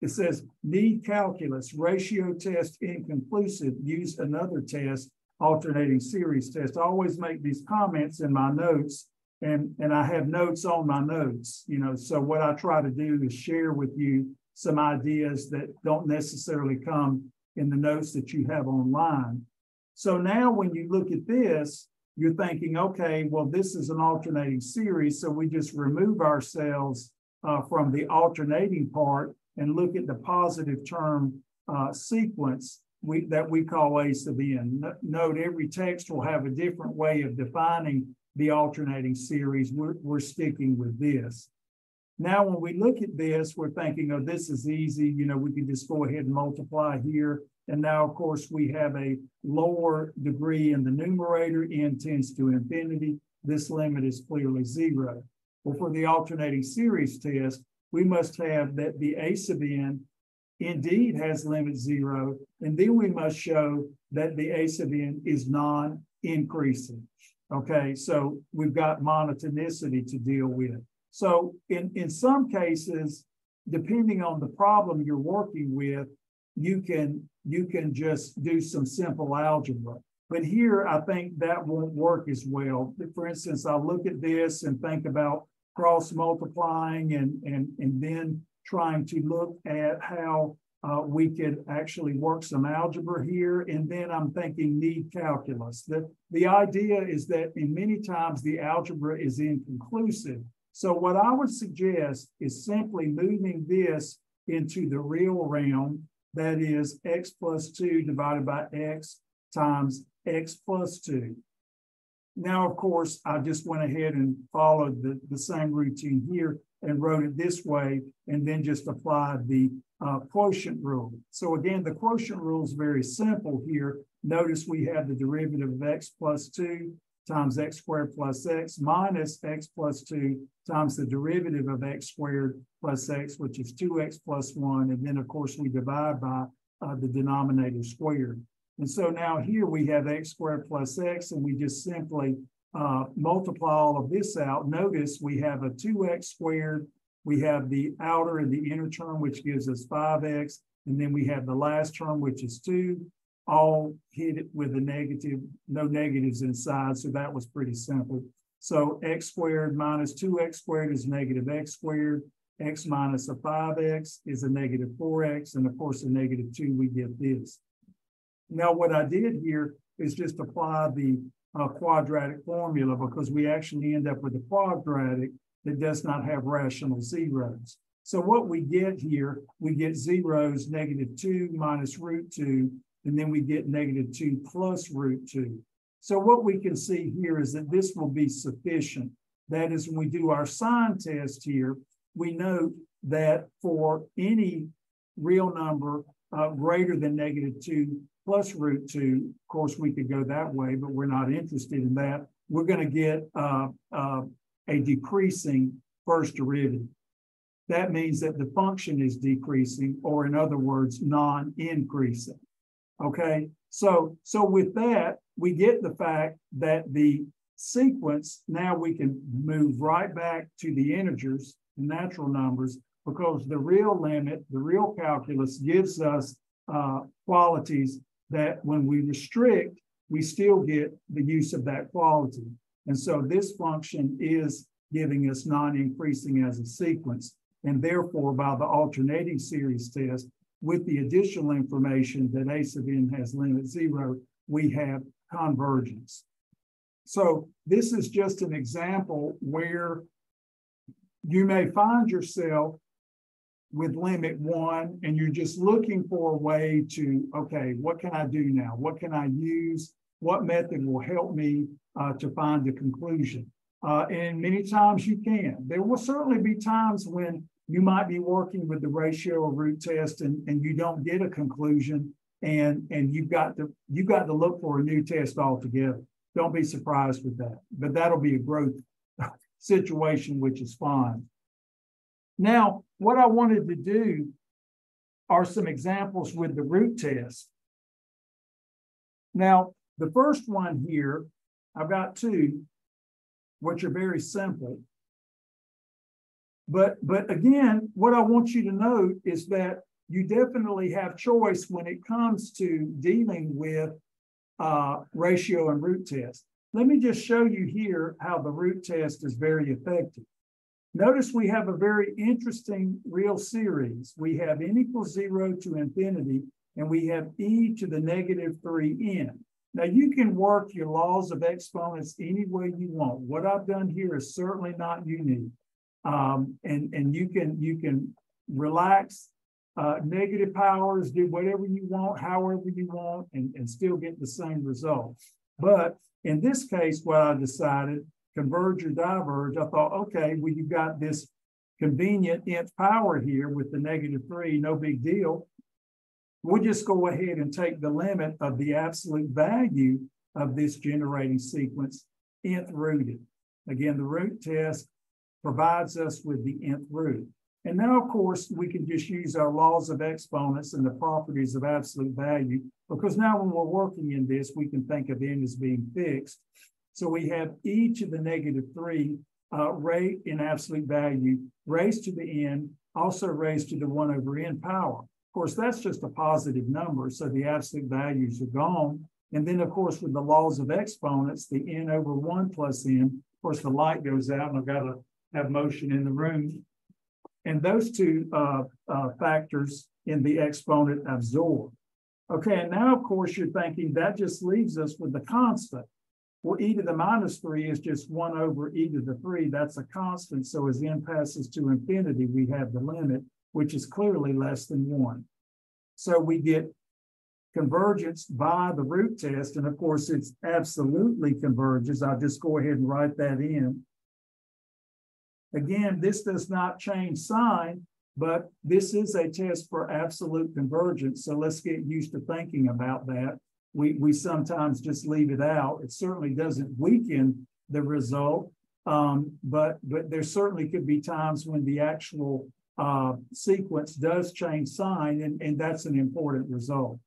it says need calculus, ratio test inconclusive, use another test, alternating series test. I always make these comments in my notes and and I have notes on my notes, you know. So what I try to do is share with you some ideas that don't necessarily come in the notes that you have online. So now when you look at this, you're thinking, okay, well, this is an alternating series. So we just remove ourselves uh, from the alternating part and look at the positive term uh, sequence we, that we call A sub n. Note every text will have a different way of defining the alternating series. We're, we're sticking with this. Now, when we look at this, we're thinking, oh, this is easy. You know, we can just go ahead and multiply here. And now, of course, we have a lower degree in the numerator, n tends to infinity. This limit is clearly zero. Well, for the alternating series test, we must have that the a sub n indeed has limit zero, and then we must show that the a sub n is non-increasing. Okay, so we've got monotonicity to deal with. So in, in some cases, depending on the problem you're working with, you can you can just do some simple algebra. But here, I think that won't work as well. For instance, I look at this and think about cross multiplying and, and, and then trying to look at how uh, we could actually work some algebra here. And then I'm thinking need calculus. The, the idea is that in many times the algebra is inconclusive. So what I would suggest is simply moving this into the real realm, that is x plus 2 divided by x times x plus 2. Now, of course, I just went ahead and followed the, the same routine here and wrote it this way, and then just applied the uh, quotient rule. So again, the quotient rule is very simple here. Notice we have the derivative of x plus 2 times x squared plus x minus x plus 2 times the derivative of x squared plus x, which is 2x plus 1. And then, of course, we divide by uh, the denominator squared. And so now here we have x squared plus x, and we just simply uh, multiply all of this out. Notice we have a 2x squared. We have the outer and the inner term, which gives us 5x. And then we have the last term, which is 2, all hit it with a negative, no negatives inside. So that was pretty simple. So x squared minus 2x squared is negative x squared. x minus a 5x is a negative 4x. And of course, a negative 2, we get this. Now, what I did here is just apply the uh, quadratic formula because we actually end up with a quadratic that does not have rational zeros. So what we get here, we get zeros, negative 2 minus root 2, and then we get negative 2 plus root 2. So what we can see here is that this will be sufficient. That is, when we do our sign test here, we note that for any real number uh, greater than negative 2, plus root two. Of course, we could go that way, but we're not interested in that. We're going to get uh, uh, a decreasing first derivative. That means that the function is decreasing, or in other words, non-increasing. Okay, so so with that, we get the fact that the sequence now we can move right back to the integers, the natural numbers, because the real limit, the real calculus gives us uh, qualities that when we restrict, we still get the use of that quality. And so this function is giving us non-increasing as a sequence. And therefore, by the alternating series test, with the additional information that A sub n has limit zero, we have convergence. So this is just an example where you may find yourself with limit one and you're just looking for a way to, okay, what can I do now? What can I use? What method will help me uh, to find the conclusion? Uh, and many times you can. There will certainly be times when you might be working with the ratio or root test and, and you don't get a conclusion and, and you've got to you've got to look for a new test altogether. Don't be surprised with that. But that'll be a growth situation, which is fine. Now, what I wanted to do are some examples with the root test. Now, the first one here, I've got two, which are very simple. But, but again, what I want you to note is that you definitely have choice when it comes to dealing with uh, ratio and root test. Let me just show you here how the root test is very effective. Notice we have a very interesting real series. We have n equals zero to infinity, and we have e to the negative three n. Now you can work your laws of exponents any way you want. What I've done here is certainly not unique. Um, and, and you can you can relax uh, negative powers, do whatever you want, however you want, and, and still get the same results. But in this case, what I decided converge or diverge, I thought, okay, well, you've got this convenient nth power here with the negative three, no big deal. We'll just go ahead and take the limit of the absolute value of this generating sequence, nth rooted. Again, the root test provides us with the nth root. And now, of course, we can just use our laws of exponents and the properties of absolute value, because now when we're working in this, we can think of n as being fixed. So we have e to the negative three uh, rate in absolute value raised to the n, also raised to the one over n power. Of course, that's just a positive number, so the absolute values are gone. And then, of course, with the laws of exponents, the n over one plus n, of course, the light goes out and I've got to have motion in the room. And those two uh, uh, factors in the exponent absorb. Okay, and now, of course, you're thinking that just leaves us with the constant. Well, e to the minus three is just one over e to the three. That's a constant. So as n passes to infinity, we have the limit, which is clearly less than one. So we get convergence by the root test. And of course, it's absolutely converges. I'll just go ahead and write that in. Again, this does not change sign, but this is a test for absolute convergence. So let's get used to thinking about that we, we sometimes just leave it out. It certainly doesn't weaken the result, um, but, but there certainly could be times when the actual uh, sequence does change sign, and, and that's an important result.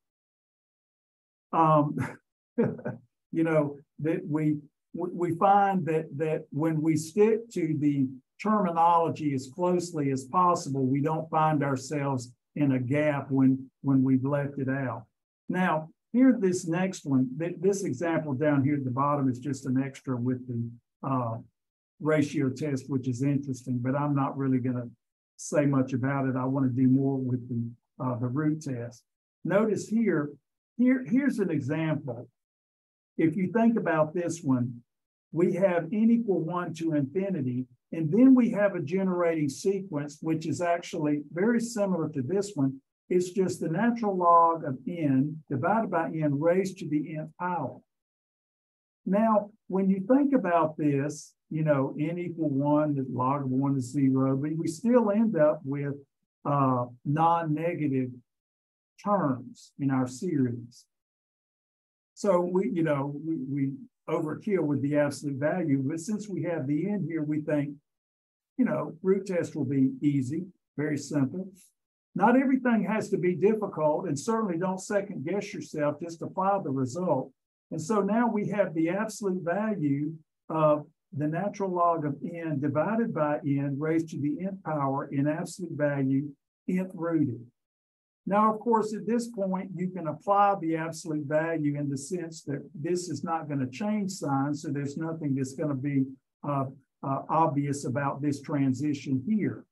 um, you know, that we we find that that when we stick to the terminology as closely as possible, we don't find ourselves in a gap when when we've left it out. Now, here, this next one, this example down here at the bottom is just an extra with the uh, ratio test, which is interesting, but I'm not really going to say much about it. I want to do more with the, uh, the root test. Notice here, here, here's an example. If you think about this one, we have n equal one to infinity, and then we have a generating sequence, which is actually very similar to this one. It's just the natural log of n divided by n raised to the nth power. Now, when you think about this, you know, n equal one, the log of one is zero, but we still end up with uh, non-negative terms in our series. So we, you know, we, we overkill with the absolute value, but since we have the n here, we think, you know, root test will be easy, very simple. Not everything has to be difficult, and certainly don't second guess yourself, just to apply the result. And so now we have the absolute value of the natural log of n divided by n raised to the nth power in absolute value, nth rooted. Now, of course, at this point, you can apply the absolute value in the sense that this is not going to change sign, so there's nothing that's going to be uh, uh, obvious about this transition here,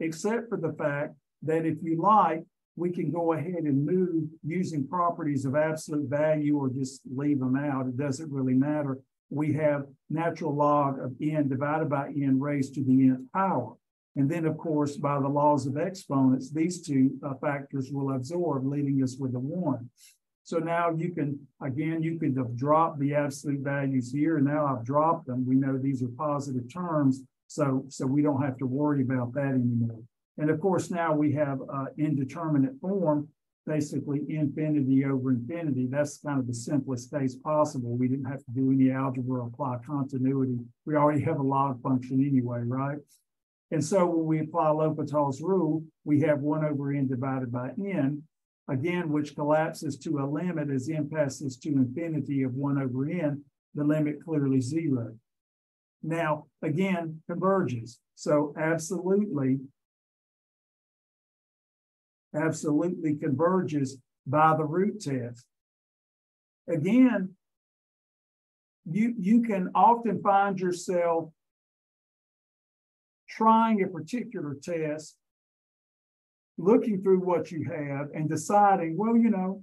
except for the fact that if you like, we can go ahead and move using properties of absolute value or just leave them out. It doesn't really matter. We have natural log of n divided by n raised to the nth power. And then, of course, by the laws of exponents, these two uh, factors will absorb, leaving us with a one. So now you can, again, you could have dropped the absolute values here, and now I've dropped them. We know these are positive terms, so, so we don't have to worry about that anymore. And of course, now we have uh, indeterminate form, basically infinity over infinity. That's kind of the simplest case possible. We didn't have to do any algebra, or apply continuity. We already have a log function anyway, right? And so when we apply L'Hopital's rule, we have one over n divided by n, again, which collapses to a limit as n passes to infinity of one over n, the limit clearly zero. Now, again, converges. So absolutely, absolutely converges by the root test. Again, you, you can often find yourself trying a particular test, looking through what you have and deciding, well, you know,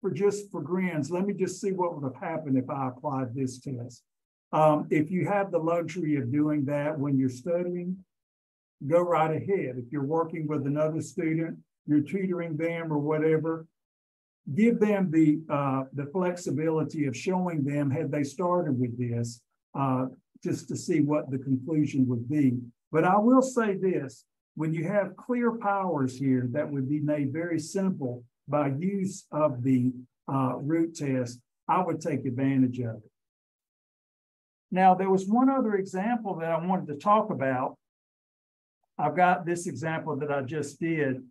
for just for grins, let me just see what would have happened if I applied this test. Um, if you have the luxury of doing that when you're studying, go right ahead. If you're working with another student, you're tutoring them or whatever, give them the uh, the flexibility of showing them had they started with this, uh, just to see what the conclusion would be. But I will say this, when you have clear powers here that would be made very simple by use of the uh, root test, I would take advantage of it. Now, there was one other example that I wanted to talk about. I've got this example that I just did,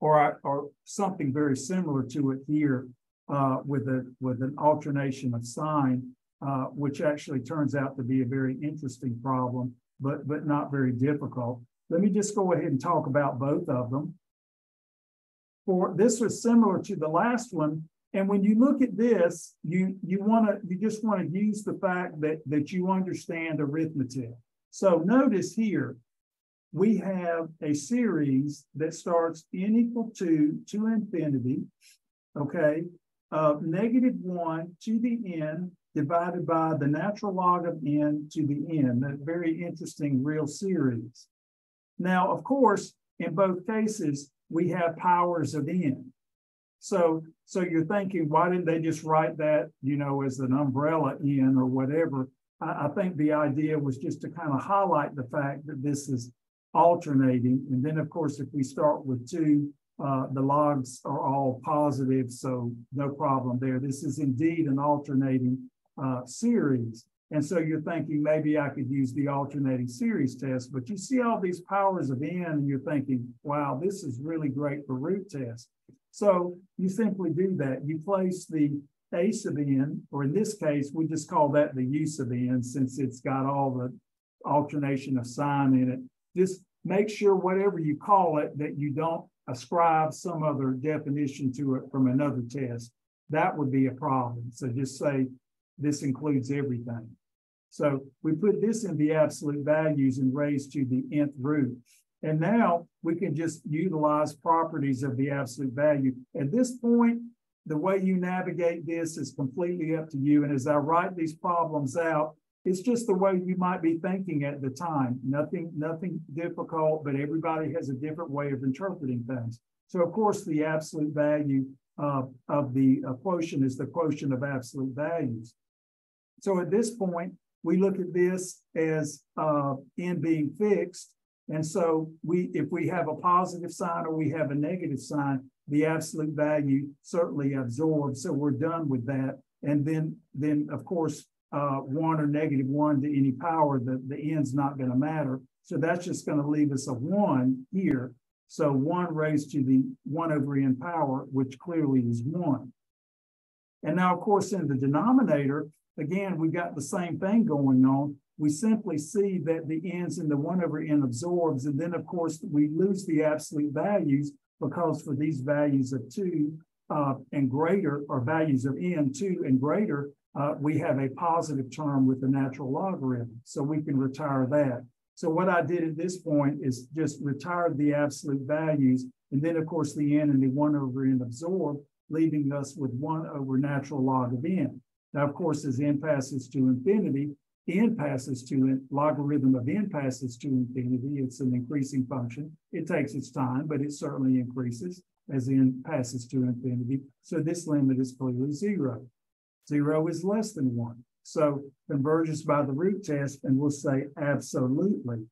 or, I, or something very similar to it here uh, with, a, with an alternation of sign. Uh, which actually turns out to be a very interesting problem, but, but not very difficult. Let me just go ahead and talk about both of them. For this was similar to the last one. And when you look at this, you, you want to you just want to use the fact that, that you understand arithmetic. So notice here, we have a series that starts n equal to to infinity, okay, of negative one to the n divided by the natural log of n to the n, a very interesting real series. Now, of course, in both cases, we have powers of n. So, so you're thinking, why didn't they just write that, you know, as an umbrella n or whatever? I, I think the idea was just to kind of highlight the fact that this is alternating. And then, of course, if we start with two, uh, the logs are all positive, so no problem there. This is indeed an alternating uh, series. And so you're thinking maybe I could use the alternating series test, but you see all these powers of n and you're thinking, wow, this is really great for root test. So you simply do that. You place the a sub n, or in this case, we just call that the u sub n since it's got all the alternation of sign in it. Just make sure whatever you call it that you don't ascribe some other definition to it from another test. That would be a problem. So just say this includes everything. So we put this in the absolute values and raised to the nth root. And now we can just utilize properties of the absolute value. At this point, the way you navigate this is completely up to you. And as I write these problems out, it's just the way you might be thinking at the time. Nothing, nothing difficult, but everybody has a different way of interpreting things. So of course, the absolute value uh, of the uh, quotient is the quotient of absolute values. So at this point, we look at this as uh, n being fixed. And so we, if we have a positive sign or we have a negative sign, the absolute value certainly absorbs. So we're done with that. And then, then of course, uh, one or negative one to any power, the, the n's not going to matter. So that's just going to leave us a one here. So one raised to the one over n power, which clearly is one. And now, of course, in the denominator, again, we've got the same thing going on. We simply see that the n's in the one over n absorbs. And then, of course, we lose the absolute values because for these values of two uh, and greater, or values of n, two and greater, uh, we have a positive term with the natural logarithm. So we can retire that. So what I did at this point is just retire the absolute values. And then of course the n and the one over n absorb, leaving us with one over natural log of n. Now, of course, as n passes to infinity, n passes to logarithm of n passes to infinity. It's an increasing function. It takes its time, but it certainly increases as n passes to infinity. So this limit is clearly zero. Zero is less than one. So convergence by the root test, and we'll say absolutely.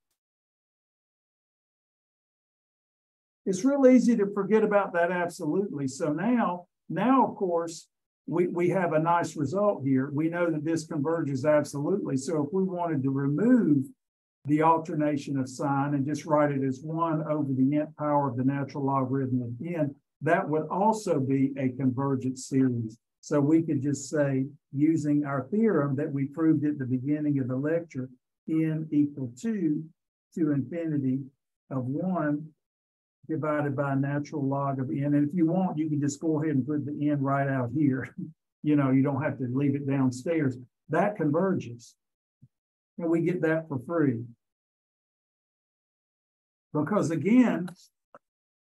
It's real easy to forget about that absolutely. So now, now of course, we, we have a nice result here. We know that this converges absolutely. So if we wanted to remove the alternation of sign and just write it as one over the nth power of the natural logarithm of n, that would also be a convergent series. So we could just say, using our theorem that we proved at the beginning of the lecture, n equal to, to infinity of one divided by natural log of n. And if you want, you can just go ahead and put the n right out here. you know, you don't have to leave it downstairs. That converges. And we get that for free. Because again,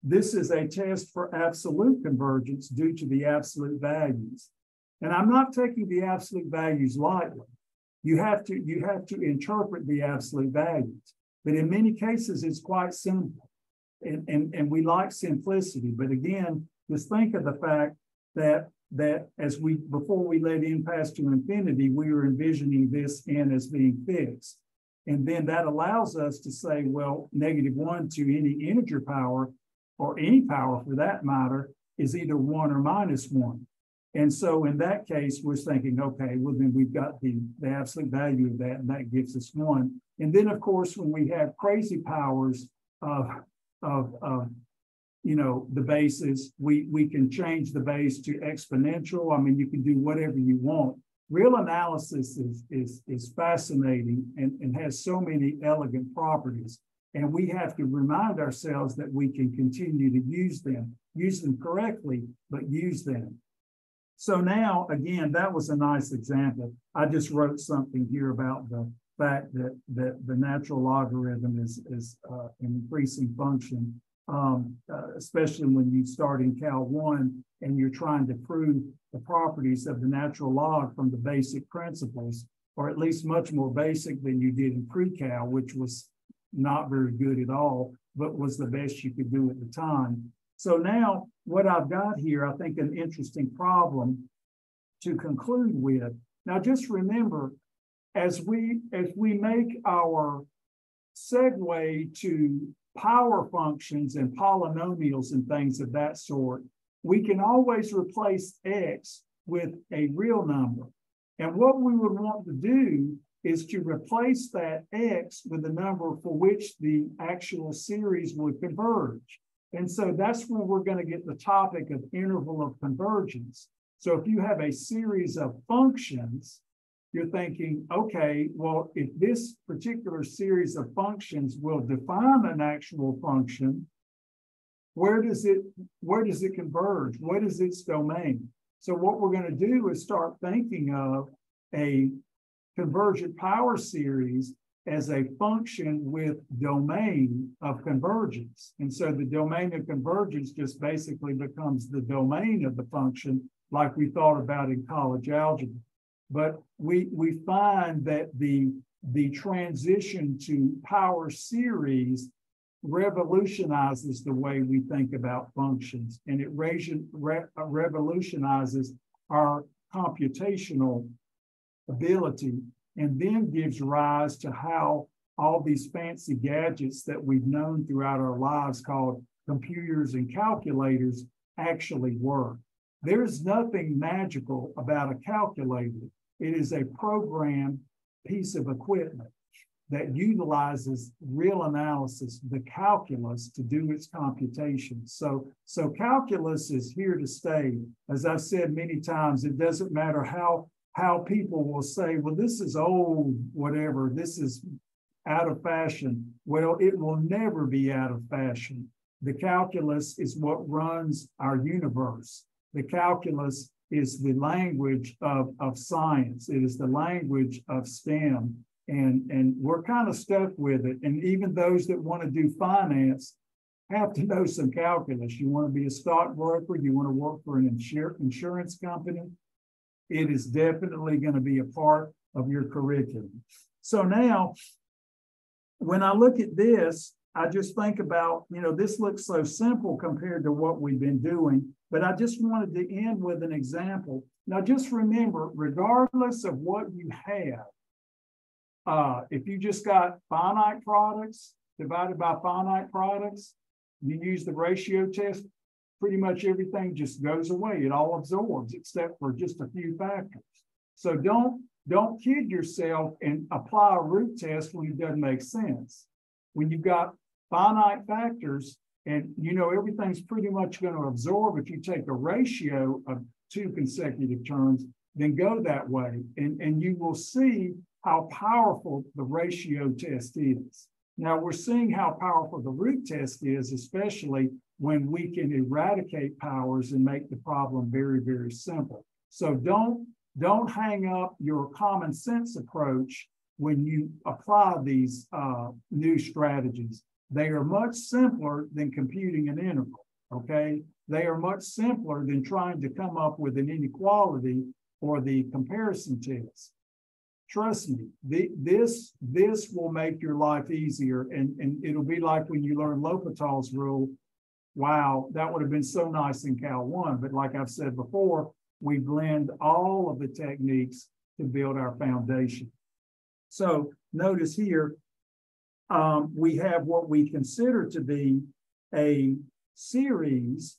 this is a test for absolute convergence due to the absolute values. And I'm not taking the absolute values lightly. You have to, you have to interpret the absolute values. But in many cases, it's quite simple and, and, and we like simplicity. But again, just think of the fact that that as we before we let in pass to infinity, we were envisioning this n as being fixed. And then that allows us to say, well, negative one to any integer power or any power for that matter is either one or minus one. And so in that case, we're thinking, okay, well, then we've got the, the absolute value of that, and that gives us one. And then, of course, when we have crazy powers of of, of you know, the bases. We, we can change the base to exponential. I mean, you can do whatever you want. Real analysis is, is, is fascinating and, and has so many elegant properties. And we have to remind ourselves that we can continue to use them, use them correctly, but use them. So now, again, that was a nice example. I just wrote something here about the fact that, that the natural logarithm is, is uh, an increasing function, um, uh, especially when you start in Cal 1 and you're trying to prove the properties of the natural log from the basic principles, or at least much more basic than you did in pre-Cal, which was not very good at all, but was the best you could do at the time. So now what I've got here, I think an interesting problem to conclude with. Now just remember, as we as we make our segue to power functions and polynomials and things of that sort, we can always replace x with a real number. And what we would want to do is to replace that x with the number for which the actual series would converge. And so that's where we're going to get the topic of interval of convergence. So if you have a series of functions, you're thinking, okay, well, if this particular series of functions will define an actual function, where does it where does it converge? What is its domain? So what we're going to do is start thinking of a convergent power series as a function with domain of convergence. And so the domain of convergence just basically becomes the domain of the function like we thought about in college algebra. But we, we find that the, the transition to power series revolutionizes the way we think about functions and it re revolutionizes our computational ability and then gives rise to how all these fancy gadgets that we've known throughout our lives called computers and calculators actually work. There's nothing magical about a calculator. It is a programmed piece of equipment that utilizes real analysis, the calculus, to do its computations. So, so calculus is here to stay. As I've said many times, it doesn't matter how how people will say, well, this is old, whatever, this is out of fashion. Well, it will never be out of fashion. The calculus is what runs our universe. The calculus is the language of, of science. It is the language of STEM. And, and we're kind of stuck with it. And even those that want to do finance have to know some calculus. You want to be a stockbroker, you want to work for an insur- insurance company, it is definitely going to be a part of your curriculum. So now, when I look at this, I just think about, you know, this looks so simple compared to what we've been doing, but I just wanted to end with an example. Now, just remember, regardless of what you have, uh, if you just got finite products divided by finite products, you use the ratio test, pretty much everything just goes away. It all absorbs except for just a few factors. So don't don't kid yourself and apply a root test when it doesn't make sense. When you've got finite factors and you know everything's pretty much going to absorb if you take a ratio of two consecutive terms, then go that way and, and you will see how powerful the ratio test is. Now we're seeing how powerful the root test is, especially when we can eradicate powers and make the problem very, very simple. So don't, don't hang up your common sense approach when you apply these uh, new strategies. They are much simpler than computing an integral, okay? They are much simpler than trying to come up with an inequality or the comparison test. Trust me, the, this, this will make your life easier and, and it'll be like when you learn L'Hopital's rule wow, that would have been so nice in Cal 1. But like I've said before, we blend all of the techniques to build our foundation. So notice here, um, we have what we consider to be a series.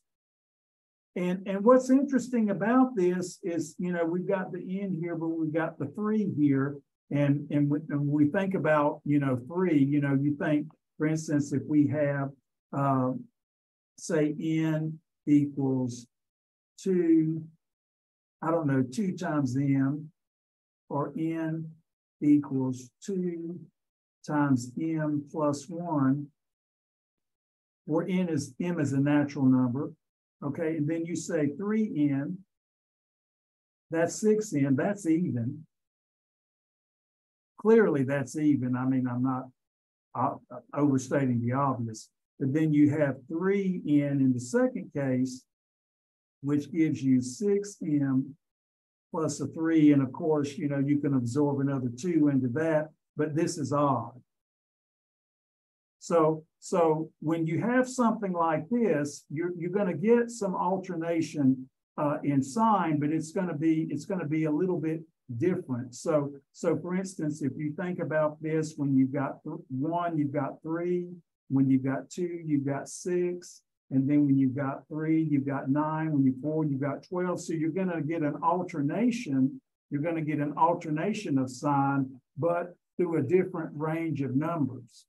And, and what's interesting about this is, you know, we've got the n here, but we've got the three here. And, and, we, and we think about, you know, three, you know, you think, for instance, if we have um, say n equals two, I don't know, two times m, or n equals two times m plus one, where n is m is a natural number. Okay, and then you say 3n, that's 6n, that's even. Clearly, that's even. I mean, I'm not uh, overstating the obvious. But then you have 3n in the second case, which gives you 6m plus a 3. And of course, you know, you can absorb another 2 into that, but this is odd. So, so when you have something like this, you're, you're going to get some alternation uh, in sign, but it's going to be it's going to be a little bit different. So, so for instance, if you think about this, when you've got one, you've got three, when you've got two, you've got six. And then when you've got three, you've got nine. When you four, you've got 12. So you're going to get an alternation. You're going to get an alternation of sign, but through a different range of numbers,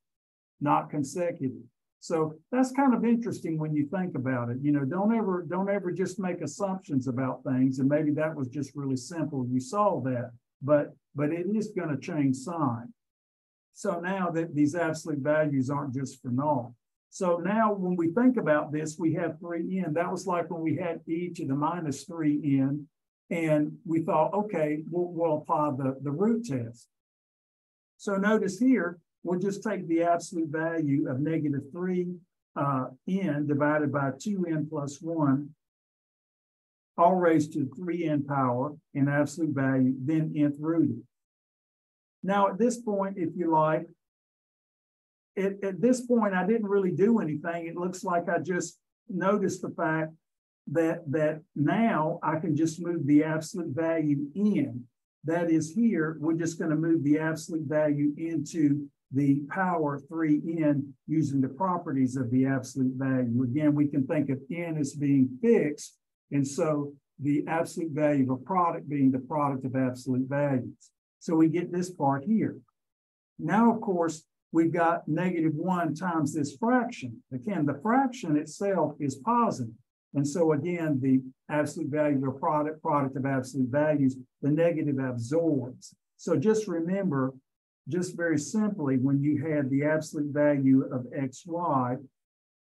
not consecutive. So that's kind of interesting when you think about it. You know, don't ever don't ever just make assumptions about things. And maybe that was just really simple. You saw that, but but it is going to change sign. So now that these absolute values aren't just for null. So now when we think about this, we have 3n. That was like when we had e to the minus 3n. And we thought, okay, we'll, we'll apply the, the root test. So notice here, we'll just take the absolute value of negative 3 uh, n divided by 2n plus 1, all raised to 3n power in absolute value, then nth rooted. Now, at this point, if you like, at, at this point, I didn't really do anything. It looks like I just noticed the fact that, that now I can just move the absolute value in. That is here, we're just going to move the absolute value into the power 3n using the properties of the absolute value. Again, we can think of n as being fixed, and so the absolute value of a product being the product of absolute values. So we get this part here. Now, of course, we've got negative one times this fraction. Again, the fraction itself is positive. And so again, the absolute value of a product, product of absolute values, the negative absorbs. So just remember, just very simply, when you had the absolute value of xy,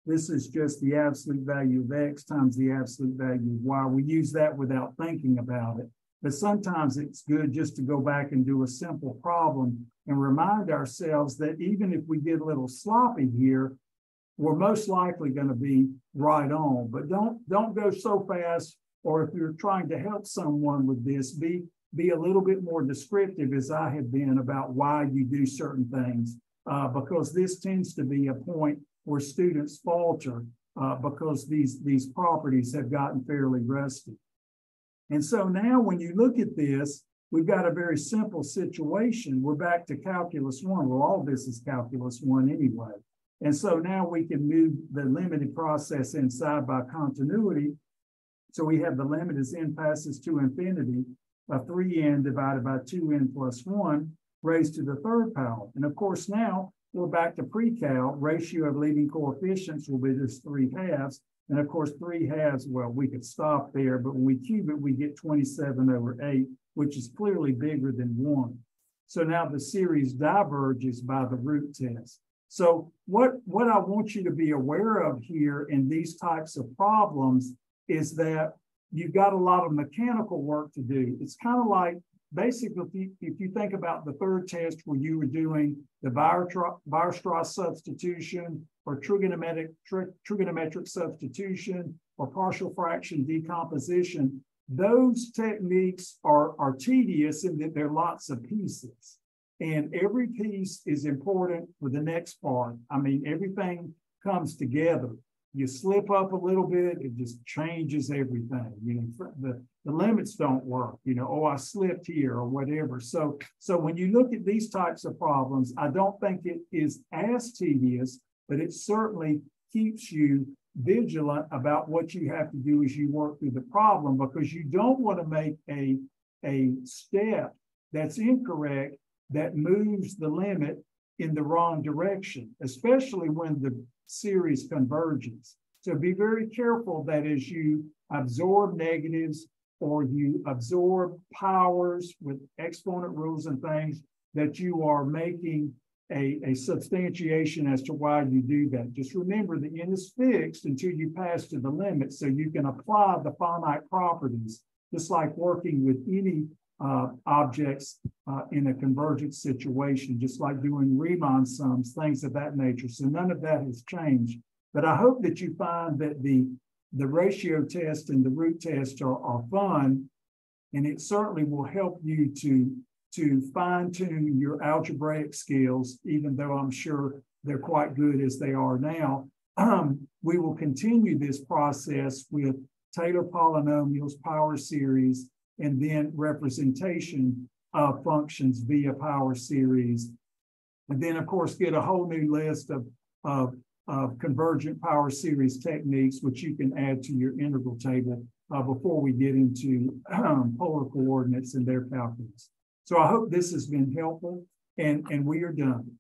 this is just the absolute value of x times the absolute value of y. We use that without thinking about it. But sometimes it's good just to go back and do a simple problem and remind ourselves that even if we get a little sloppy here, we're most likely going to be right on. But don't don't go so fast, or if you're trying to help someone with this, be be a little bit more descriptive as I have been about why you do certain things, uh, because this tends to be a point where students falter uh, because these these properties have gotten fairly rusty. And so now when you look at this, we've got a very simple situation. We're back to calculus one. Well, all this is calculus one anyway. And so now we can move the limited process inside by continuity. So we have the limit as n passes to infinity of 3n divided by 2n plus 1 raised to the third power. And of course, now we're back to pre-cal. Ratio of leading coefficients will be this 3 halves. And of course, 3 halves, well, we could stop there, but when we cube it, we get 27 over 8, which is clearly bigger than 1. So now the series diverges by the root test. So what, what I want you to be aware of here in these types of problems is that you've got a lot of mechanical work to do. It's kind of like basically if you, if you think about the third test where you were doing the Weierstrass substitution or trigonometric, tri trigonometric substitution or partial fraction decomposition, those techniques are, are tedious in that there are lots of pieces. And every piece is important for the next part. I mean, everything comes together. You slip up a little bit, it just changes everything. You know, the, the limits don't work. You know, oh, I slipped here or whatever. So, so when you look at these types of problems, I don't think it is as tedious, but it certainly keeps you vigilant about what you have to do as you work through the problem because you don't want to make a, a step that's incorrect that moves the limit in the wrong direction, especially when the series converges. So be very careful that as you absorb negatives or you absorb powers with exponent rules and things, that you are making a, a substantiation as to why you do that. Just remember the n is fixed until you pass to the limit, so you can apply the finite properties, just like working with any uh, objects uh, in a convergent situation, just like doing Riemann sums, things of that nature. So none of that has changed. But I hope that you find that the, the ratio test and the root test are, are fun, and it certainly will help you to, to fine tune your algebraic skills, even though I'm sure they're quite good as they are now. Um, we will continue this process with Taylor polynomials, power series, and then representation of functions via power series. And then, of course, get a whole new list of, of, of convergent power series techniques, which you can add to your integral table uh, before we get into um, polar coordinates and their calculus. So I hope this has been helpful, and, and we are done.